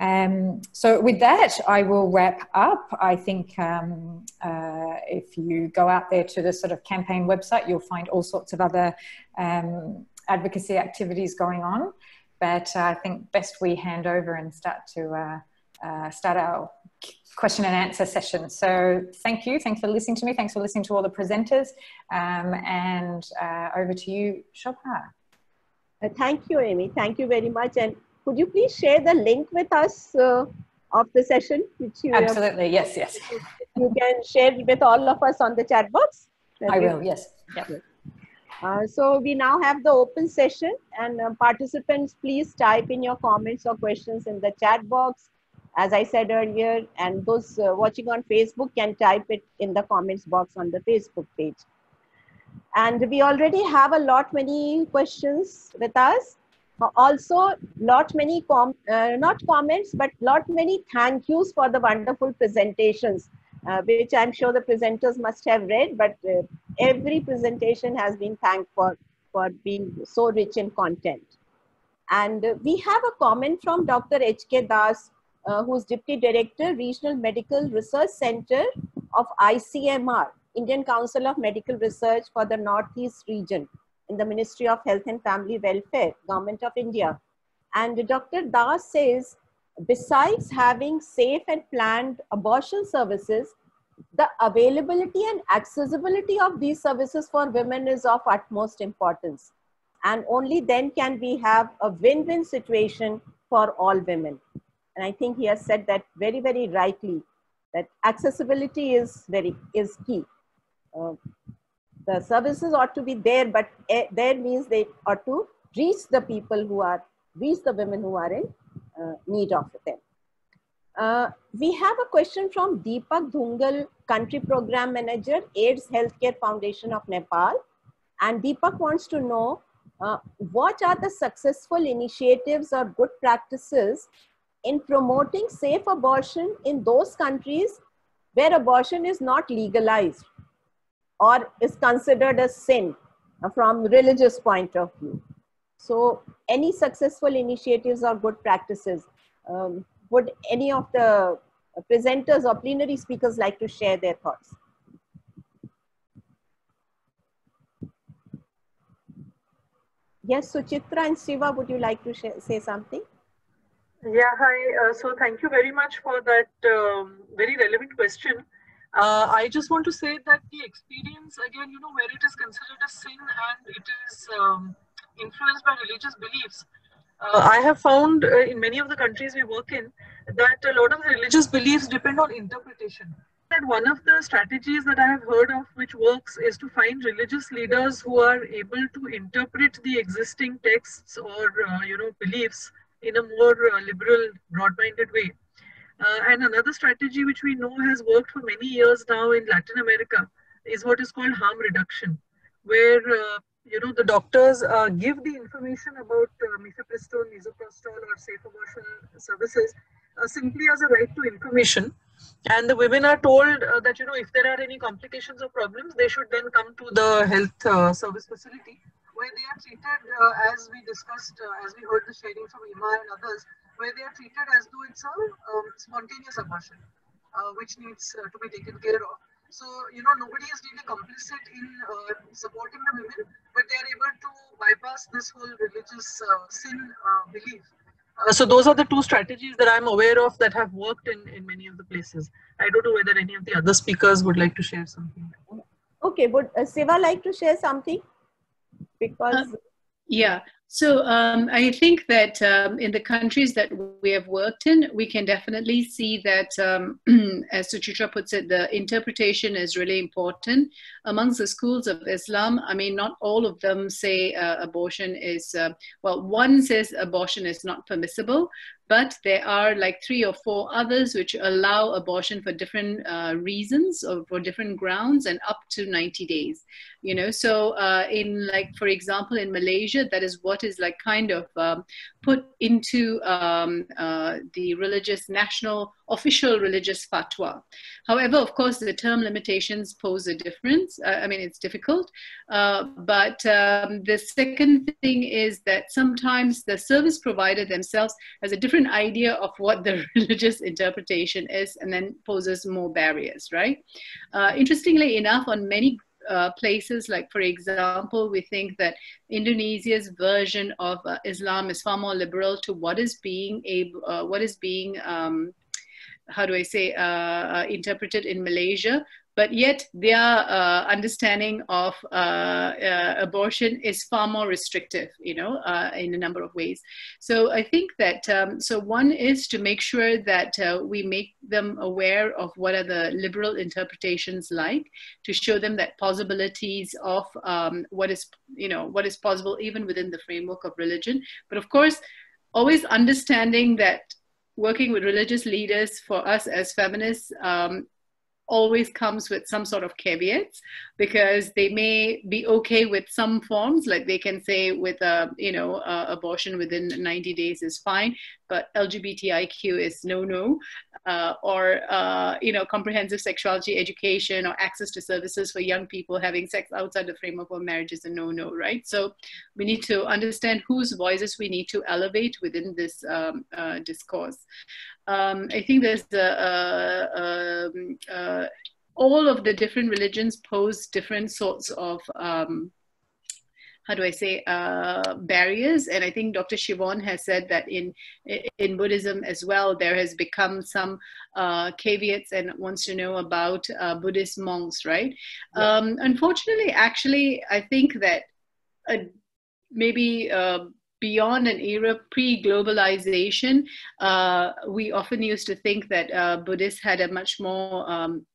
Um, so with that, I will wrap up. I think um, uh, if you go out there to the sort of campaign website, you'll find all sorts of other um, advocacy activities going on. But uh, I think best we hand over and start to uh, uh start our question and answer session. So thank you. Thanks for listening to me. Thanks for listening to all the presenters. Um, and uh, over to you, Shobha. Uh, thank you, Amy. Thank you very much. And could you please share the link with us uh, of the session? Which you Absolutely. Have, yes, yes. You can share with all of us on the chat box. I will, yes. Uh, so we now have the open session and uh, participants, please type in your comments or questions in the chat box as I said earlier, and those uh, watching on Facebook can type it in the comments box on the Facebook page. And we already have a lot many questions with us. Also, lot many, com uh, not comments, but lot many thank yous for the wonderful presentations, uh, which I'm sure the presenters must have read, but uh, every presentation has been thanked for, for being so rich in content. And we have a comment from Dr. H.K. Das, uh, who's Deputy Director, Regional Medical Research Center of ICMR, Indian Council of Medical Research for the Northeast region in the Ministry of Health and Family Welfare, Government of India. And Dr. Das says, besides having safe and planned abortion services, the availability and accessibility of these services for women is of utmost importance. And only then can we have a win-win situation for all women. And I think he has said that very, very rightly, that accessibility is very is key. Uh, the services ought to be there, but there means they ought to reach the people who are, reach the women who are in uh, need of them. Uh, we have a question from Deepak Dhungal, Country Program Manager, AIDS Healthcare Foundation of Nepal. And Deepak wants to know uh, what are the successful initiatives or good practices in promoting safe abortion in those countries where abortion is not legalized or is considered a sin uh, from religious point of view. So any successful initiatives or good practices, um, would any of the presenters or plenary speakers like to share their thoughts? Yes, Suchitra and Siva, would you like to say something? Yeah, hi. Uh, so thank you very much for that um, very relevant question. Uh, I just want to say that the experience, again, you know, where it is considered a sin and it is um, influenced by religious beliefs, uh, I have found uh, in many of the countries we work in that a lot of religious beliefs depend on interpretation. And one of the strategies that I have heard of which works is to find religious leaders who are able to interpret the existing texts or uh, you know beliefs in a more uh, liberal, broad-minded way. Uh, and another strategy which we know has worked for many years now in Latin America is what is called harm reduction, where uh, you know, the doctors uh, give the information about uh, mifepristone, misoprostol, or safe abortion services uh, simply as a right to information. And the women are told uh, that, you know, if there are any complications or problems, they should then come to the health service facility where they are treated, uh, as we discussed, as we heard the sharing from Imma and others, where they are treated as though it's a um, spontaneous abortion, which needs to be taken care of. So, you know, nobody is really complicit in uh, supporting the women, but they are able to bypass this whole religious uh, sin uh, belief. Uh, so those are the two strategies that I'm aware of that have worked in, in many of the places. I don't know whether any of the other speakers would like to share something. Okay, would uh, Siva like to share something? Because... Uh, yeah, so um, I think that um, in the countries that we have worked in, we can definitely see that, um, as Suchitra puts it, the interpretation is really important. Amongst the schools of Islam, I mean, not all of them say uh, abortion is, uh, well, one says abortion is not permissible, but there are like three or four others which allow abortion for different uh, reasons or for different grounds and up to 90 days you know? So uh, in like for example in malaysia that is what is like kind of um, put into um, uh, the religious national official religious fatwa. However, of course, the term limitations pose a difference. Uh, I mean, it's difficult. Uh, but um, the second thing is that sometimes the service provider themselves has a different idea of what the religious interpretation is and then poses more barriers, right? Uh, interestingly enough, on many uh, places like for example we think that indonesia's version of uh, islam is far more liberal to what is being able uh, what is being um, how do I say, uh, uh, interpreted in Malaysia, but yet their uh, understanding of uh, uh, abortion is far more restrictive, you know, uh, in a number of ways. So I think that, um, so one is to make sure that we make them aware of what are the liberal interpretations like, to show them that possibilities of um, what is, you know, what is possible even within the framework of religion. But of course, always understanding that working with religious leaders for us as feminists um, always comes with some sort of caveats because they may be okay with some forms like they can say with a you know abortion within 90 days is fine but lgbtiq is no no. Uh, or uh, you know comprehensive sexuality education or access to services for young people having sex outside the framework of marriage is a no-no right? So we need to understand whose voices we need to elevate within this um, uh, discourse um, i think there's a, a, um, uh, all of the different religions pose different sorts of um, how do I say, uh, barriers. And I think Dr. Shivon has said that in in Buddhism as well, there has become some uh, caveats and wants to know about uh, Buddhist monks, right? Yeah. Um, unfortunately, actually, I think that uh, maybe uh, beyond an era pre-globalization, uh, we often used to think that uh, Buddhists had a much more um,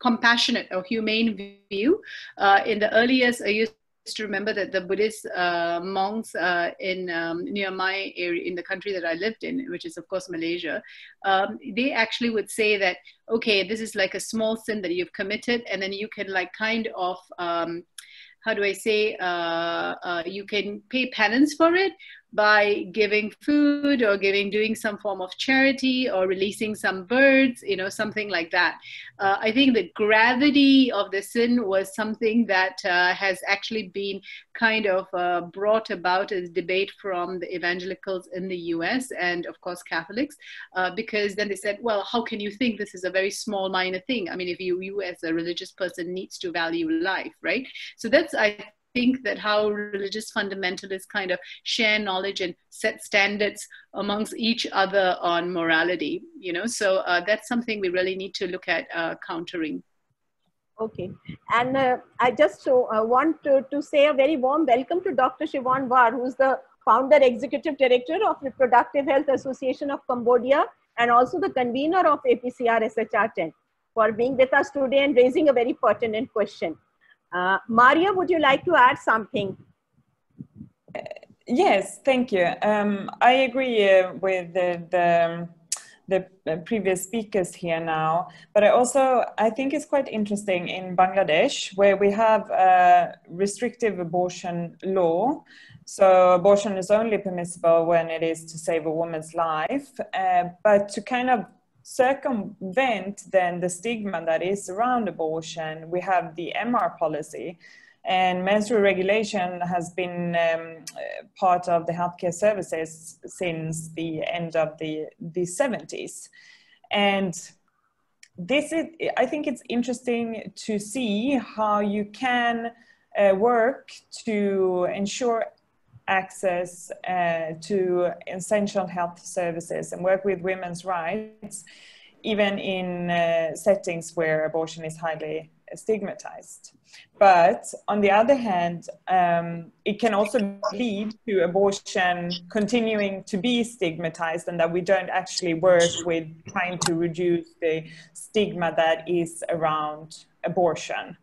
compassionate or humane view. Uh, in the early years, I used to remember that the Buddhist uh, monks uh, in um, near my area, in the country that I lived in, which is of course Malaysia, um, they actually would say that okay, this is like a small sin that you've committed, and then you can like kind of um, how do I say, uh, uh, you can pay penance for it, by giving food or giving doing some form of charity or releasing some birds you know something like that. Uh, i think the gravity of the sin was something that uh, has actually been kind of uh, brought about as debate from the evangelicals in the us and of course catholics uh, because then they said well how can you think this is a very small minor thing? I mean if you you as a religious person needs to value life right? So that's i think that how religious fundamentalists kind of share knowledge and set standards amongst each other on morality you know? So uh, that's something we really need to look at uh, countering. Okay. And uh, i just so, uh, want to, to, say a very warm welcome to dr shivon var who's the founder executive director of reproductive health association of cambodia and also the convener of apcr shr 10 for being with us today and raising a very pertinent question uh, Maria, would you like to add something? yes, thank you. Um, I agree uh, with the, the, the, previous speakers here now, but I also I think it's quite interesting in Bangladesh where we have a restrictive abortion law. So abortion is only permissible when it is to save a woman's life, uh, but to kind of circumvent then the stigma that is around abortion, we have the MR policy. And menstrual regulation has been um, part of the healthcare services since the end of the, the 70s. And this is, I think it's interesting to see how you can uh, work to ensure access uh, to essential health services and work with women's rights, even in uh, settings where abortion is highly stigmatized. But on the other hand, um, it can also lead to abortion continuing to be stigmatized and that we don't actually work with trying to reduce the stigma that is around abortion.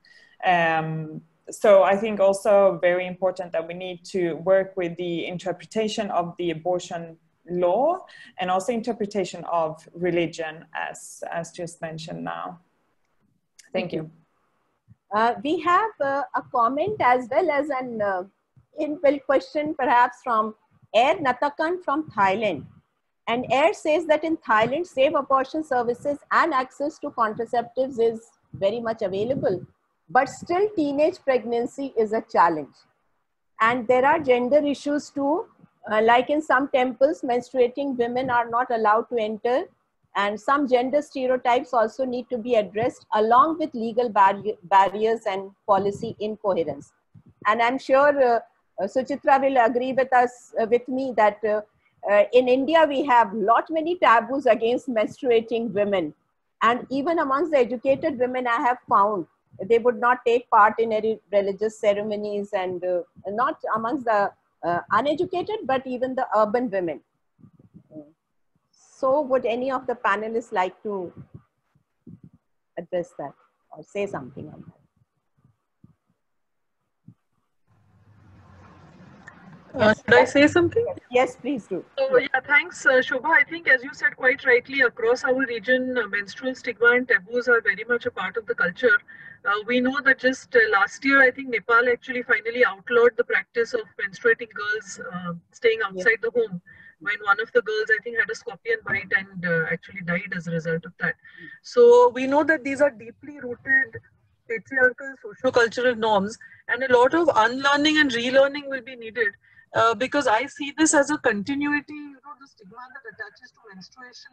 Um, so I think also very important that we need to work with the interpretation of the abortion law and also interpretation of religion as, as just mentioned now. Thank you. Uh, we have uh, a comment as well as an uh, inbuilt question perhaps from Air Natakan from Thailand. And Air says that in Thailand, safe abortion services and access to contraceptives is very much available but still teenage pregnancy is a challenge. And there are gender issues too. Uh, like in some temples menstruating women are not allowed to enter. And some gender stereotypes also need to be addressed along with legal bar- barriers and policy incoherence. And i'm sure uh, uh, suchitra will agree with us uh, with me that uh, uh, in india we have lot many taboos against menstruating women. And even amongst the educated women i have found they would not take part in any religious ceremonies and uh, not amongst the uh, uneducated, but even the urban women. So would any of the panelists like to address that or say something on that? Uh, should I say something? Yes, please do. So, yeah, thanks, uh, Shobha. I think, as you said quite rightly, across our region, uh, menstrual stigma and taboos are very much a part of the culture. Uh, we know that just uh, last year, I think Nepal actually finally outlawed the practice of menstruating girls uh, staying outside yes. the home when one of the girls, I think, had a scorpion bite and uh, actually died as a result of that. So we know that these are deeply rooted patriarchal socio-cultural norms and a lot of unlearning and relearning will be needed uh, because I see this as a continuity, you know, the stigma that attaches to menstruation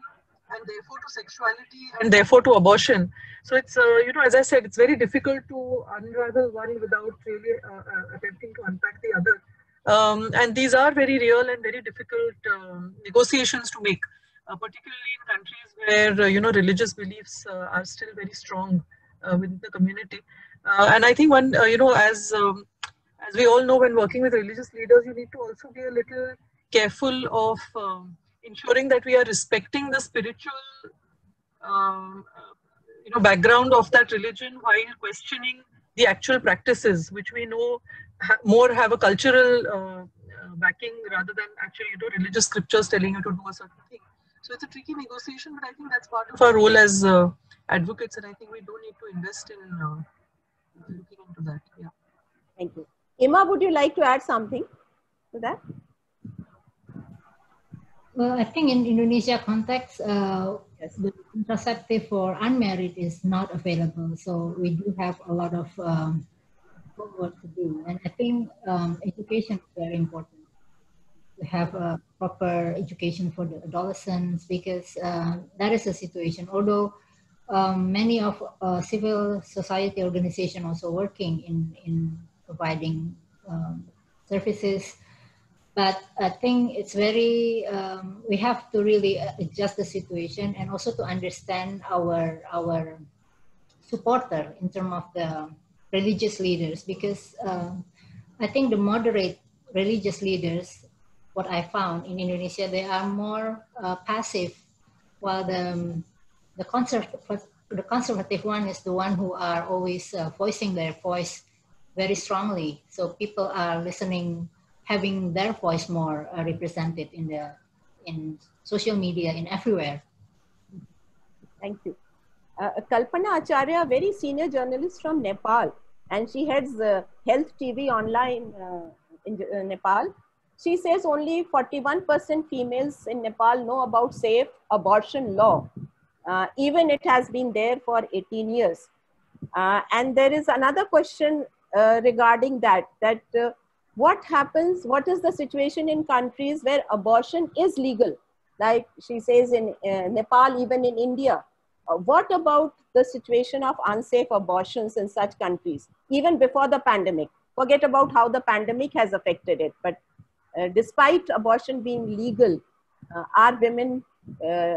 and therefore to sexuality and therefore to abortion. So it's, uh, you know, as I said, it's very difficult to unravel one without really uh, uh, attempting to unpack the other. Um, and these are very real and very difficult um, negotiations to make, uh, particularly in countries where, you know, religious beliefs are still very strong within the community. and I think one, you know, as um, as we all know, when working with religious leaders, you need to also be a little careful of um, ensuring that we are respecting the spiritual um, you know background of that religion while questioning the actual practices which we know ha more have a cultural uh, uh, backing rather than actually you know religious scriptures telling you to do a certain thing. So it's a tricky negotiation but i think that's part of our role as uh, advocates and i think we do need to invest in uh, looking into that. Yeah. Thank you Imma, would you like to add something to that well, I think in Indonesia context, uh, yes. the contraceptive for unmarried is not available. So we do have a lot of um, work to do. And I think um, education is very important. To have a proper education for the adolescents because uh, that is a situation. Although um, many of uh, civil society organizations also working in, in providing um, services. But I think it's very um, we have to really adjust the situation and also to understand our our supporter in terms of the religious leaders because uh, I think the moderate religious leaders what I found in Indonesia they are more uh, passive while the the conservative the conservative one is the one who are always uh, voicing their voice very strongly so people are listening having their voice more uh, represented in the in social media in everywhere. Thank you. Uh, Kalpana Acharya, very senior journalist from Nepal, and she heads uh, Health TV online uh, in uh, Nepal. She says only 41% females in Nepal know about safe abortion law. Uh, even it has been there for 18 years. and there is another question regarding that, that what happens, what is the situation in countries where abortion is legal? Like she says in uh, Nepal, even in India. Uh, what about the situation of unsafe abortions in such countries, even before the pandemic? Forget about how the pandemic has affected it, but uh, despite abortion being legal, uh, are women uh,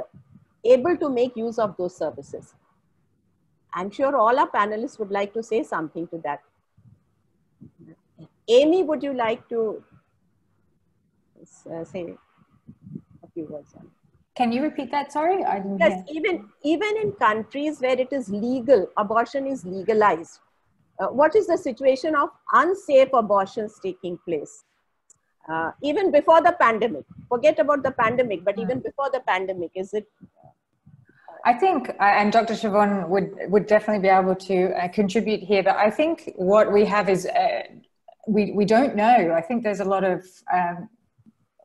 able to make use of those services? I'm sure all our panelists would like to say something to that. Amy, would you like to uh, say a few words on Can you repeat that? Sorry, I didn't yes, hear. even even in countries where it is legal, abortion is legalized. Uh, what is the situation of unsafe abortions taking place? Uh, even before the pandemic, forget about the pandemic, but even before the pandemic, is it I think, uh, and Dr. Siobhan would would definitely be able to uh, contribute here. But I think what we have is uh, we, we don't know. I think there's a lot of um,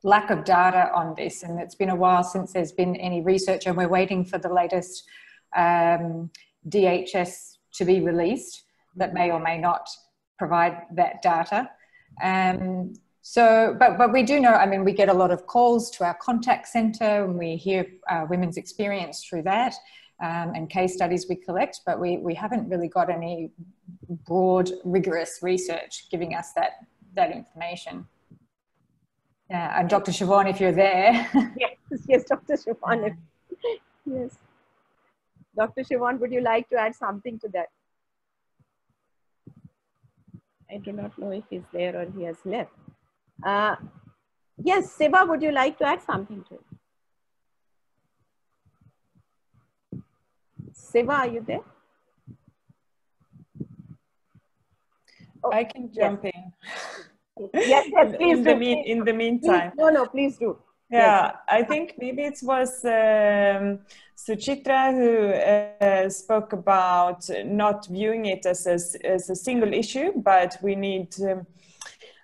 lack of data on this, and it's been a while since there's been any research, and we're waiting for the latest um, DHS to be released that may or may not provide that data. Um, so, but, but we do know, I mean, we get a lot of calls to our contact center and we hear uh, women's experience through that um, and case studies we collect, but we, we haven't really got any broad, rigorous research giving us that, that information. Yeah, and Dr. Siobhan, if you're there. yes, yes, Dr. Siobhan. yes. Dr. Siobhan, would you like to add something to that? I do not know if he's there or he has left. Uh, yes, Siva, would you like to add something to it? Siva, are you there? Oh, I can jump yes. in. yes, yes, please in, do. The mean, in the meantime. Please, no, no, please do. Yeah, yes. I think maybe it was um, Suchitra who uh, spoke about not viewing it as a, as a single issue, but we need um,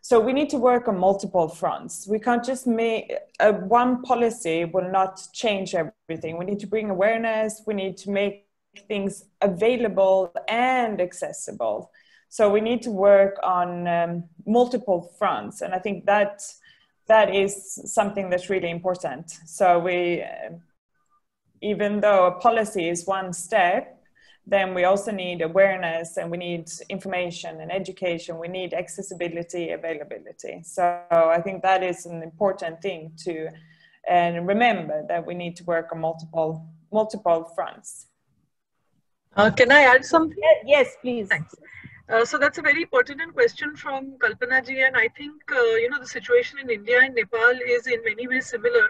so we need to work on multiple fronts. We can't just make uh, one policy will not change everything. We need to bring awareness. We need to make things available and accessible. So we need to work on um, multiple fronts, and I think that that is something that's really important. So we. Uh, even though a policy is one step, then we also need awareness and we need information and education. We need accessibility, availability. So I think that is an important thing to and remember that we need to work on multiple multiple fronts. Uh, can I add something? Yes, please. Thanks. Uh, so that's a very pertinent question from Kalpana ji, and I think uh, you know the situation in India and Nepal is in many ways similar.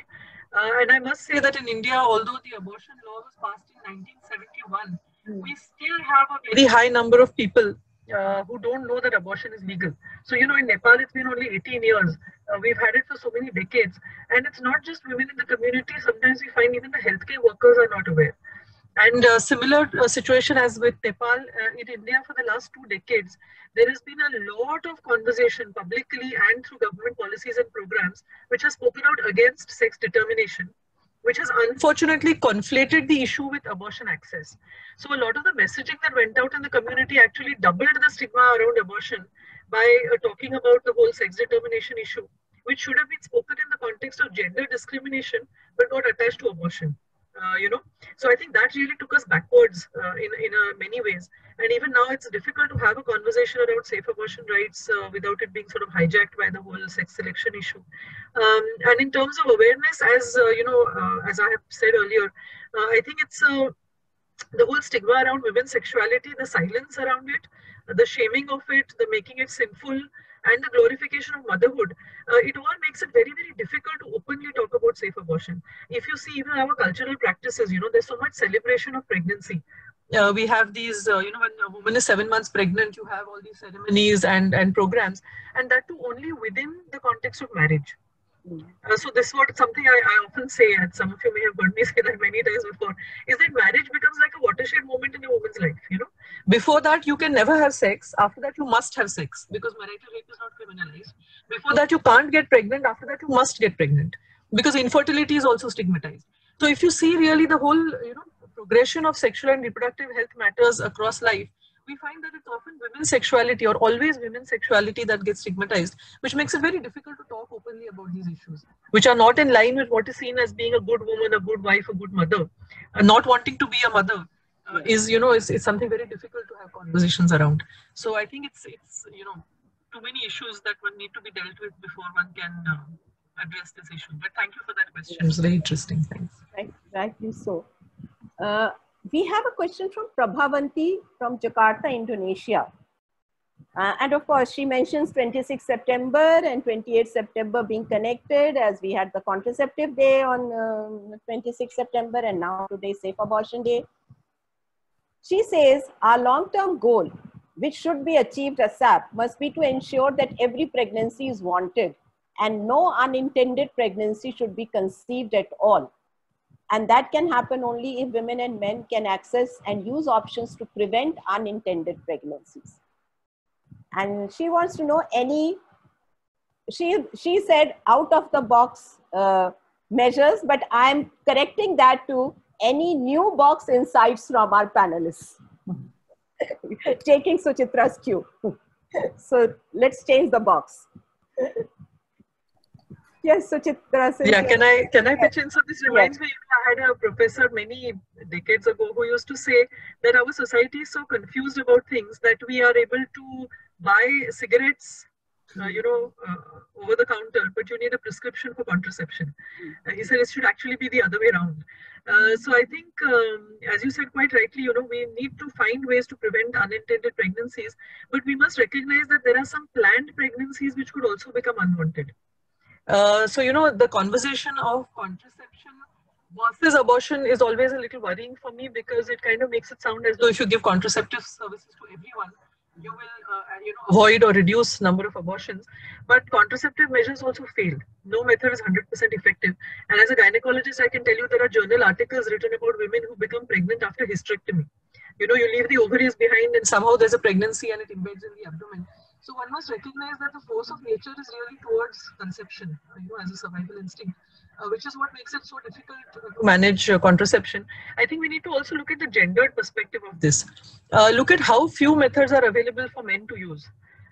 Uh, and I must say that in India, although the abortion law was passed in 1971, mm. We still have a very high number of people uh, who don't know that abortion is legal. So, you know, in Nepal, it's been only 18 years. Uh, we've had it for so many decades. And it's not just women in the community. Sometimes we find even the healthcare workers are not aware. And uh, similar uh, situation as with Nepal, uh, in India for the last two decades, there has been a lot of conversation publicly and through government policies and programs which has spoken out against sex determination which has unfortunately conflated the issue with abortion access. So a lot of the messaging that went out in the community actually doubled the stigma around abortion by uh, talking about the whole sex determination issue, which should have been spoken in the context of gender discrimination, but not attached to abortion. Uh, you know, so I think that really took us backwards uh, in in uh, many ways. And even now, it's difficult to have a conversation around safe abortion rights without it being sort of hijacked by the whole sex selection issue. Um, and in terms of awareness, as you know, as I have said earlier, I think it's the whole stigma around women's sexuality, the silence around it, the shaming of it, the making it sinful, and the glorification of motherhood, uh, it all makes it very, very difficult to openly talk about safe abortion. If you see even our cultural practices, you know, there's so much celebration of pregnancy uh, we have these, uh, you know, when a woman is seven months pregnant, you have all these ceremonies and, and programs, and that too only within the context of marriage. Uh, so this is what something I, I, often say, and some of you may have heard me say that many times before, is that marriage becomes like a watershed moment in a woman's life. You know, before that you can never have sex. After that you must have sex because marital rape is not criminalized. Before that you can't get pregnant. After that you must get pregnant because infertility is also stigmatized. So if you see really the whole, you know, progression of sexual and reproductive health matters across life, we find that it's often women's sexuality or always women's sexuality that gets stigmatized, which makes it very difficult to talk openly about these issues, which are not in line with what is seen as being a good woman, a good wife, a good mother. Uh, not wanting to be a mother uh, is, you know, is, is something very difficult to have conversations around. So I think it's, it's you know, too many issues that one need to be dealt with before one can uh, address this issue. But thank you for that question. It was very interesting. Thanks. Right, rightly so. Uh, we have a question from Prabhavanti from Jakarta, Indonesia. Uh, and of course, she mentions 26 September and 28 September being connected as we had the contraceptive day on um, 26 September and now today Safe Abortion Day. She says our long-term goal, which should be achieved ASAP, must be to ensure that every pregnancy is wanted and no unintended pregnancy should be conceived at all and that can happen only if women and men can access and use options to prevent unintended pregnancies. And she wants to know any, she, she said out of the box uh, measures, but I'm correcting that to any new box insights from our panelists. Taking Suchitra's cue. so let's change the box. Yes, Suchitra. Yeah, can I can I pitch in? So this reminds yes. me, I had a professor many decades ago who used to say that our society is so confused about things that we are able to buy cigarettes, uh, you know, uh, over the counter, but you need a prescription for contraception. Uh, he said it should actually be the other way around. Uh, so I think, um, as you said quite rightly, you know, we need to find ways to prevent unintended pregnancies, but we must recognize that there are some planned pregnancies which could also become unwanted. Uh, so, you know, the conversation of contraception versus abortion is always a little worrying for me because it kind of makes it sound as though if you give contraceptive services to everyone, you will uh, you know, avoid or reduce number of abortions. But contraceptive measures also failed. No method is 100% effective. And as a gynecologist, I can tell you there are journal articles written about women who become pregnant after hysterectomy. You know, you leave the ovaries behind and somehow there's a pregnancy and it embeds in the abdomen. So one must recognize that the force of nature is really towards conception, uh, you know, as a survival instinct, uh, which is what makes it so difficult to manage uh, contraception. I think we need to also look at the gendered perspective of this. Uh, look at how few methods are available for men to use.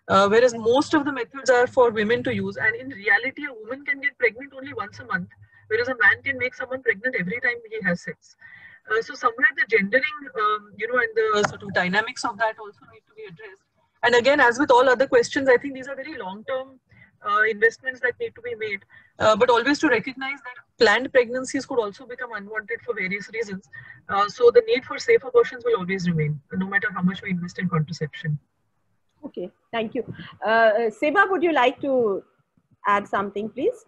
Uh, whereas most of the methods are for women to use, and in reality, a woman can get pregnant only once a month, whereas a man can make someone pregnant every time he has sex. Uh, so somewhere the gendering, um, you know, and the sort of dynamics of that also need to be addressed. And again, as with all other questions, I think these are very long-term uh, investments that need to be made. Uh, but always to recognize that planned pregnancies could also become unwanted for various reasons. Uh, so the need for safe abortions will always remain, no matter how much we invest in contraception. Okay, thank you. Uh, Siva, would you like to add something, please?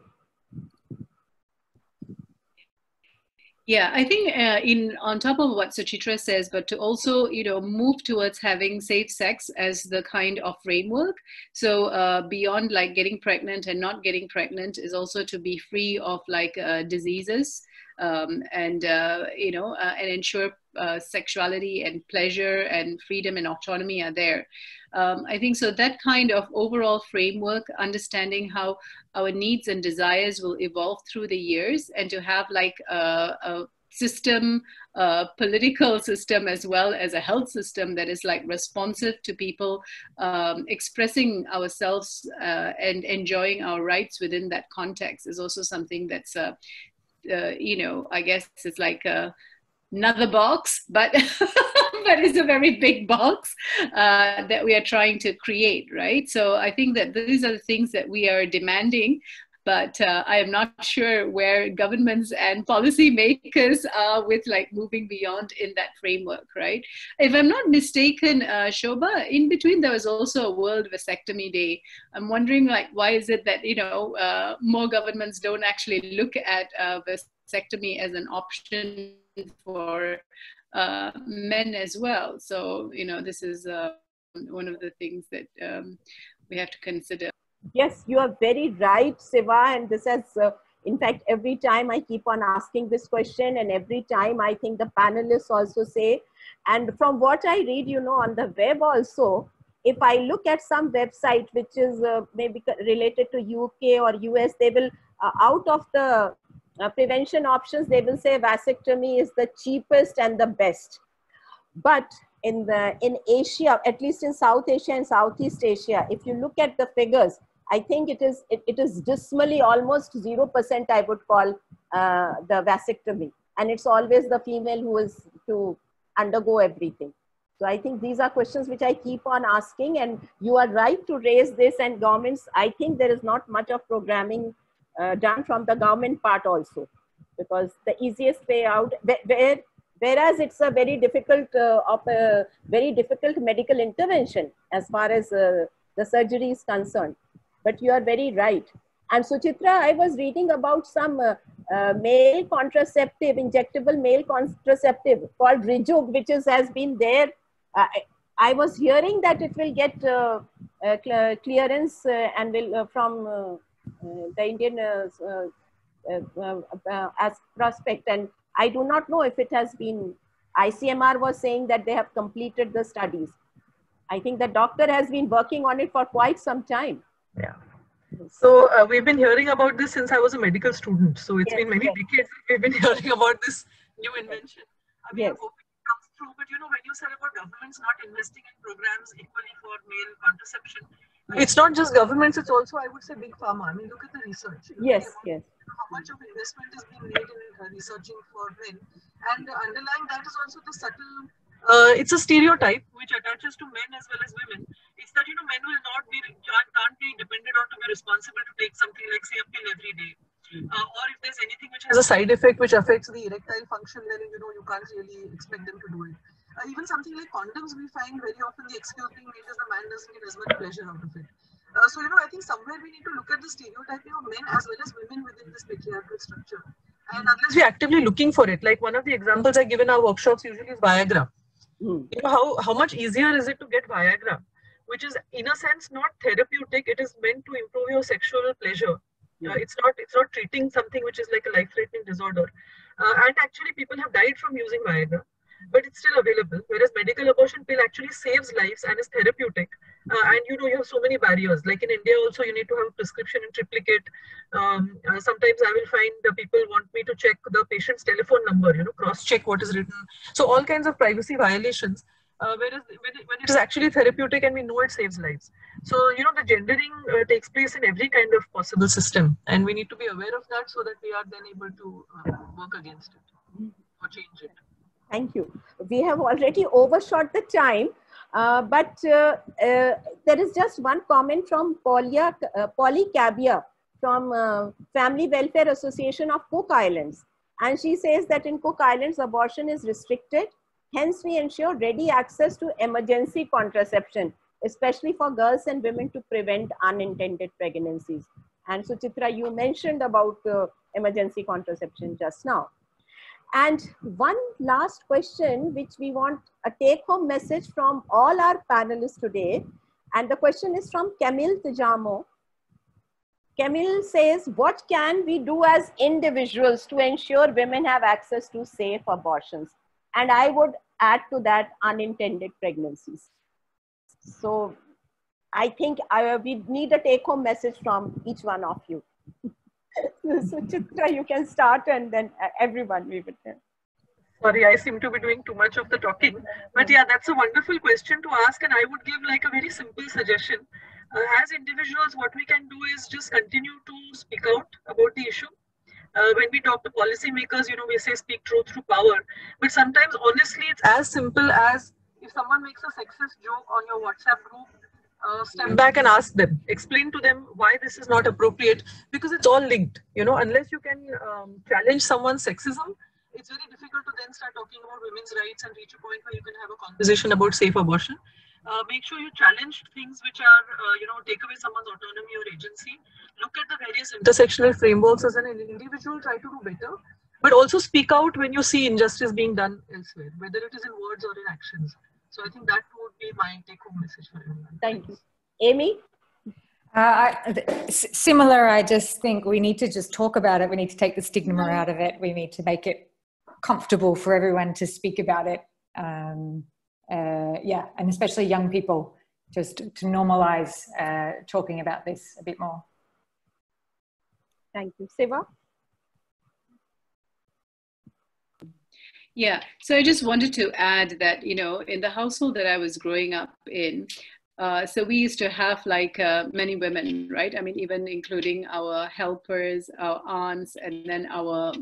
Yeah, I think uh, in on top of what Suchitra says, but to also you know move towards having safe sex as the kind of framework. So uh, beyond like getting pregnant and not getting pregnant is also to be free of like uh, diseases um, and uh, you know uh, and ensure uh, sexuality and pleasure and freedom and autonomy are there. Um, I think so. That kind of overall framework, understanding how our needs and desires will evolve through the years, and to have like a, a system, a political system, as well as a health system that is like responsive to people um, expressing ourselves uh, and enjoying our rights within that context is also something that's, uh, uh, you know, I guess it's like a, another box, but but it's a very big box uh, that we are trying to create, right? So I think that these are the things that we are demanding. But uh, I am not sure where governments and policymakers are with like moving beyond in that framework, right? If I'm not mistaken, uh, Shobha, in between there was also a World Vasectomy Day. I'm wondering like why is it that you know uh, more governments don't actually look at uh, vasectomy as an option for uh, men as well. So, you know, this is uh, one of the things that um, we have to consider. Yes, you are very right, Siva. And this has, uh, in fact, every time I keep on asking this question, and every time I think the panelists also say, and from what I read, you know, on the web also, if I look at some website which is uh, maybe related to UK or US, they will, uh, out of the uh, prevention options, they will say vasectomy is the cheapest and the best. But in the in Asia, at least in South Asia and Southeast Asia, if you look at the figures, I think it is it, it is dismally almost zero percent. I would call uh, the vasectomy, and it's always the female who is to undergo everything. So I think these are questions which I keep on asking, and you are right to raise this. And governments, I think there is not much of programming uh, done from the government part also. Because the easiest way out where whereas it's a very difficult uh, of a very difficult medical intervention as far as uh, the surgery is concerned. But you are very right. And suchitra i was reading about some uh, uh male contraceptive injectable male contraceptive called RISUG which is, has been there. Uh, I, was hearing that it will get uh, clearance and will from uh, the Indian uh, uh, as prospect. And I do not know if it has been, ICMR was saying that they have completed the studies. I think the doctor has been working on it for quite some time. Yeah. So uh, we've been hearing about this since I was a medical student. So it's yes, been many yes. decades we've been hearing about this new invention. I mean, yes. comes through, but you know, when you said about governments not investing in programs equally for male contraception, it's not just governments, it's also, I would say, big pharma. I mean, look at the research. Yes, yes. How much of investment is being made in uh, researching for men. And uh, underlying that is also the subtle, uh, it's a stereotype which attaches to men as well as women. It's that, you know, men will not be, can't, can't be depended on to be responsible to take something like, say, a pill every day. Hmm. Uh, or if there's anything which has a side effect which affects the erectile function, then you know you can't really expect them to do it uh, even something like condoms, we find very often the excuse being made is the man doesn't get as much pleasure out of it. Uh, so, you know, I think somewhere we need to look at the stereotyping of men as well as women within this patriarchal structure. And unless we're actively looking for it, like one of the examples I give in our workshops usually is Viagra. Mm. You know, how, how much easier is it to get Viagra, which is in a sense not therapeutic, it is meant to improve your sexual pleasure. Uh, it's not it's not treating something which is like a life-threatening disorder. Uh, and actually, people have died from using Viagra but it's still available. Whereas medical abortion pill actually saves lives and is therapeutic. Uh, and you know, you have so many barriers. Like in India, also, you need to have a prescription in triplicate. Um, uh, sometimes I will find the people want me to check the patient's telephone number, you know, cross check what is written. So, all kinds of privacy violations. uh, whereas when it, when it is actually therapeutic and we know it saves lives. So, you know, the gendering uh, takes place in every kind of possible system, and we need to be aware of that so that we are then able to uh, work against it or change it. Thank you. We have already overshot the time, uh, but uh, uh, there is just one comment from Paulia, Polly Cabia from Family Welfare Association of Cook Islands. And she says that in Cook Islands, abortion is restricted Hence, we ensure ready access to emergency contraception, especially for girls and women to prevent unintended pregnancies. And Suchitra, you mentioned about uh, emergency contraception just now. And one last question, which we want a take home message from all our panelists today. And the question is from Camille Tijamo. Camille says, what can we do as individuals to ensure women have access to safe abortions? and I would add to that unintended pregnancies. So I think I, we need a take home message from each one of you. So Chitra, you can start and then everyone we would. Sorry, I seem to be doing too much of the talking. But yeah, that's a wonderful question to ask. And I would give like a very simple suggestion. Uh, as individuals, what we can do is just continue to speak out about the issue uh, when we talk to policymakers, you know, we say speak truth through power. But sometimes, honestly, it's as simple as if someone makes a sexist joke on your WhatsApp group, uh, step back and ask them, explain to them why this is not appropriate, because it's all linked. You know, unless you can um, challenge someone's sexism, it's very difficult to then start talking about women's rights and reach a point where you can have a conversation about safe abortion. Uh, make sure you challenge things which are, uh, you know, take away someone's autonomy or agency. Look at the various intersectional frameworks as an individual, try to do better. But also speak out when you see injustice being done elsewhere, whether it is in words or in actions. So I think that would be my take home message for everyone. Thank you. Amy? Uh, I, similar, I just think we need to just talk about it. We need to take the stigma out of it. We need to make it comfortable for everyone to speak about it. Um, uh, yeah, and especially young people, just to normalize uh, talking about this a bit more. Thank you. Siva? Yeah, so I just wanted to add that, you know, in the household that I was growing up in, uh, so we used to have like uh, many women, right? I mean, even including our helpers, our aunts, and then our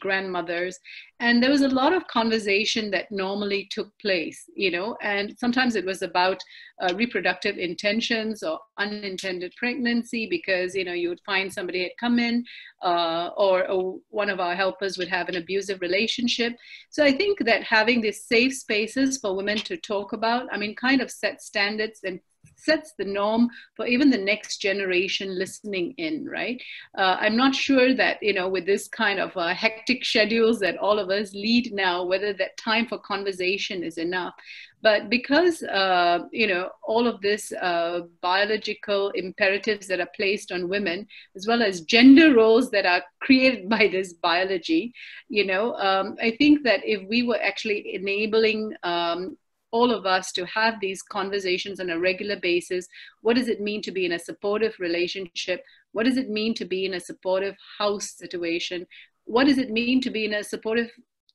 grandmothers. And there was a lot of conversation that normally took place you know and sometimes it was about uh, reproductive intentions or unintended pregnancy because you know you would find somebody had come in uh, or, or one of our helpers would have an abusive relationship. So i think that having these safe spaces for women to talk about i mean kind of set standards and sets the norm for even the next generation listening in, right? Uh, I'm not sure that, you know, with this kind of uh, hectic schedules that all of us lead now, whether that time for conversation is enough. But because, uh, you know, all of this uh, biological imperatives that are placed on women, as well as gender roles that are created by this biology, you know, um, I think that if we were actually enabling um, all of us to have these conversations on a regular basis. What does it mean to be in a supportive relationship? What does it mean to be in a supportive house situation? What does it mean to be in a supportive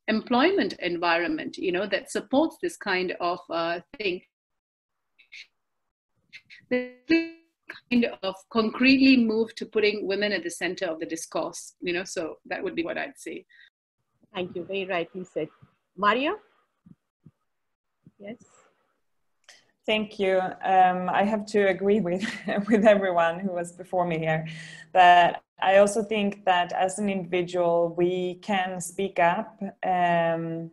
employment environment, you know, that supports this kind of uh, thing? kind of concretely move to putting women at the center of the discourse, you know, so that would be what I'd say. Thank you, very rightly said. Maria? Yes. Thank you. Um, I have to agree with with everyone who was before me here. But I also think that as an individual we can speak up, um,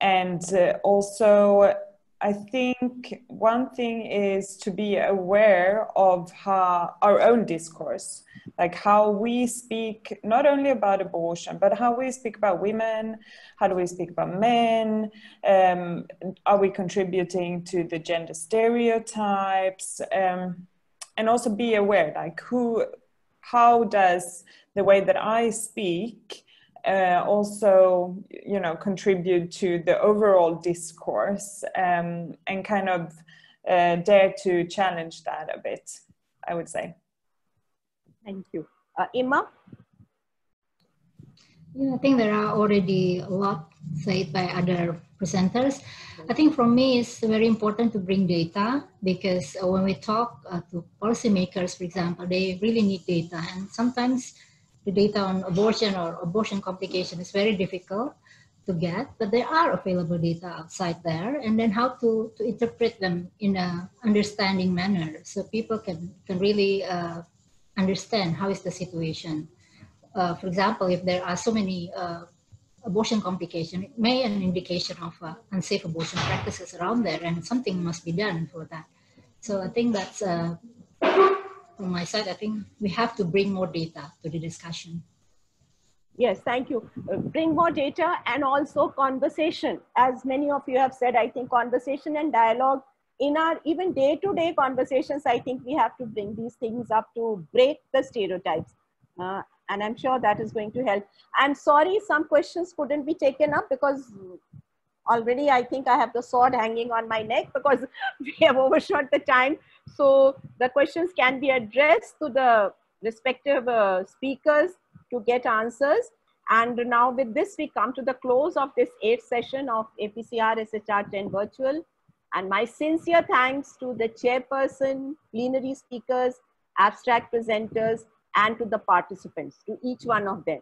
and uh, also I think one thing is to be aware of how our own discourse, like how we speak not only about abortion, but how we speak about women, how do we speak about men, um, are we contributing to the gender stereotypes, um, and also be aware, like who, how does the way that I speak uh, also you know contribute to the overall discourse um, and kind of uh, dare to challenge that a bit i would say thank you uh, Imma Yeah, I think there are already a lot said by other presenters. I think for me, it's very important to bring data because when we talk uh, to policymakers, for example, they really need data. And sometimes the data on abortion or abortion complication is very difficult to get, but there are available data outside there. And then how to, to interpret them in a understanding manner so people can, can really uh, understand how is the situation. Uh, for example, if there are so many uh, abortion complication, it may an indication of uh, unsafe abortion practices around there, and something must be done for that. So I think that's uh, from my side. I think we have to bring more data to the discussion. Yes, thank you. Uh, bring more data and also conversation. As many of you have said, I think conversation and dialogue in our even day-to-day conversations, I think we have to bring these things up to break the stereotypes. Uh, and I'm sure that is going to help. I'm sorry some questions couldn't be taken up because already I think I have the sword hanging on my neck because we have overshot the time. So the questions can be addressed to the respective uh, speakers to get answers. And now with this, we come to the close of this eighth session of APCR SHR 10 virtual. And my sincere thanks to the chairperson, plenary speakers, abstract presenters, and to the participants, to each one of them.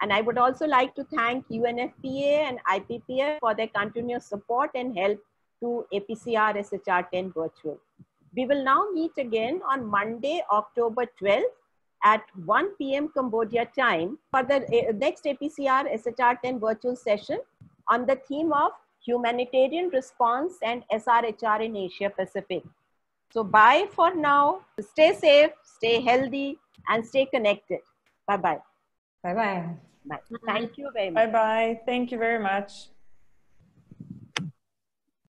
And I would also like to thank UNFPA and IPPF for their continuous support and help to APCR SHR 10 virtual. We will now meet again on Monday, October 12th at 1 p.m. Cambodia time for the uh, next APCR SHR 10 virtual session on the theme of humanitarian response and SRHR in Asia Pacific. So bye for now. Stay safe, stay healthy, and stay connected. Bye-bye. Bye-bye. Bye. Thank you very much. Bye-bye. Thank you very much.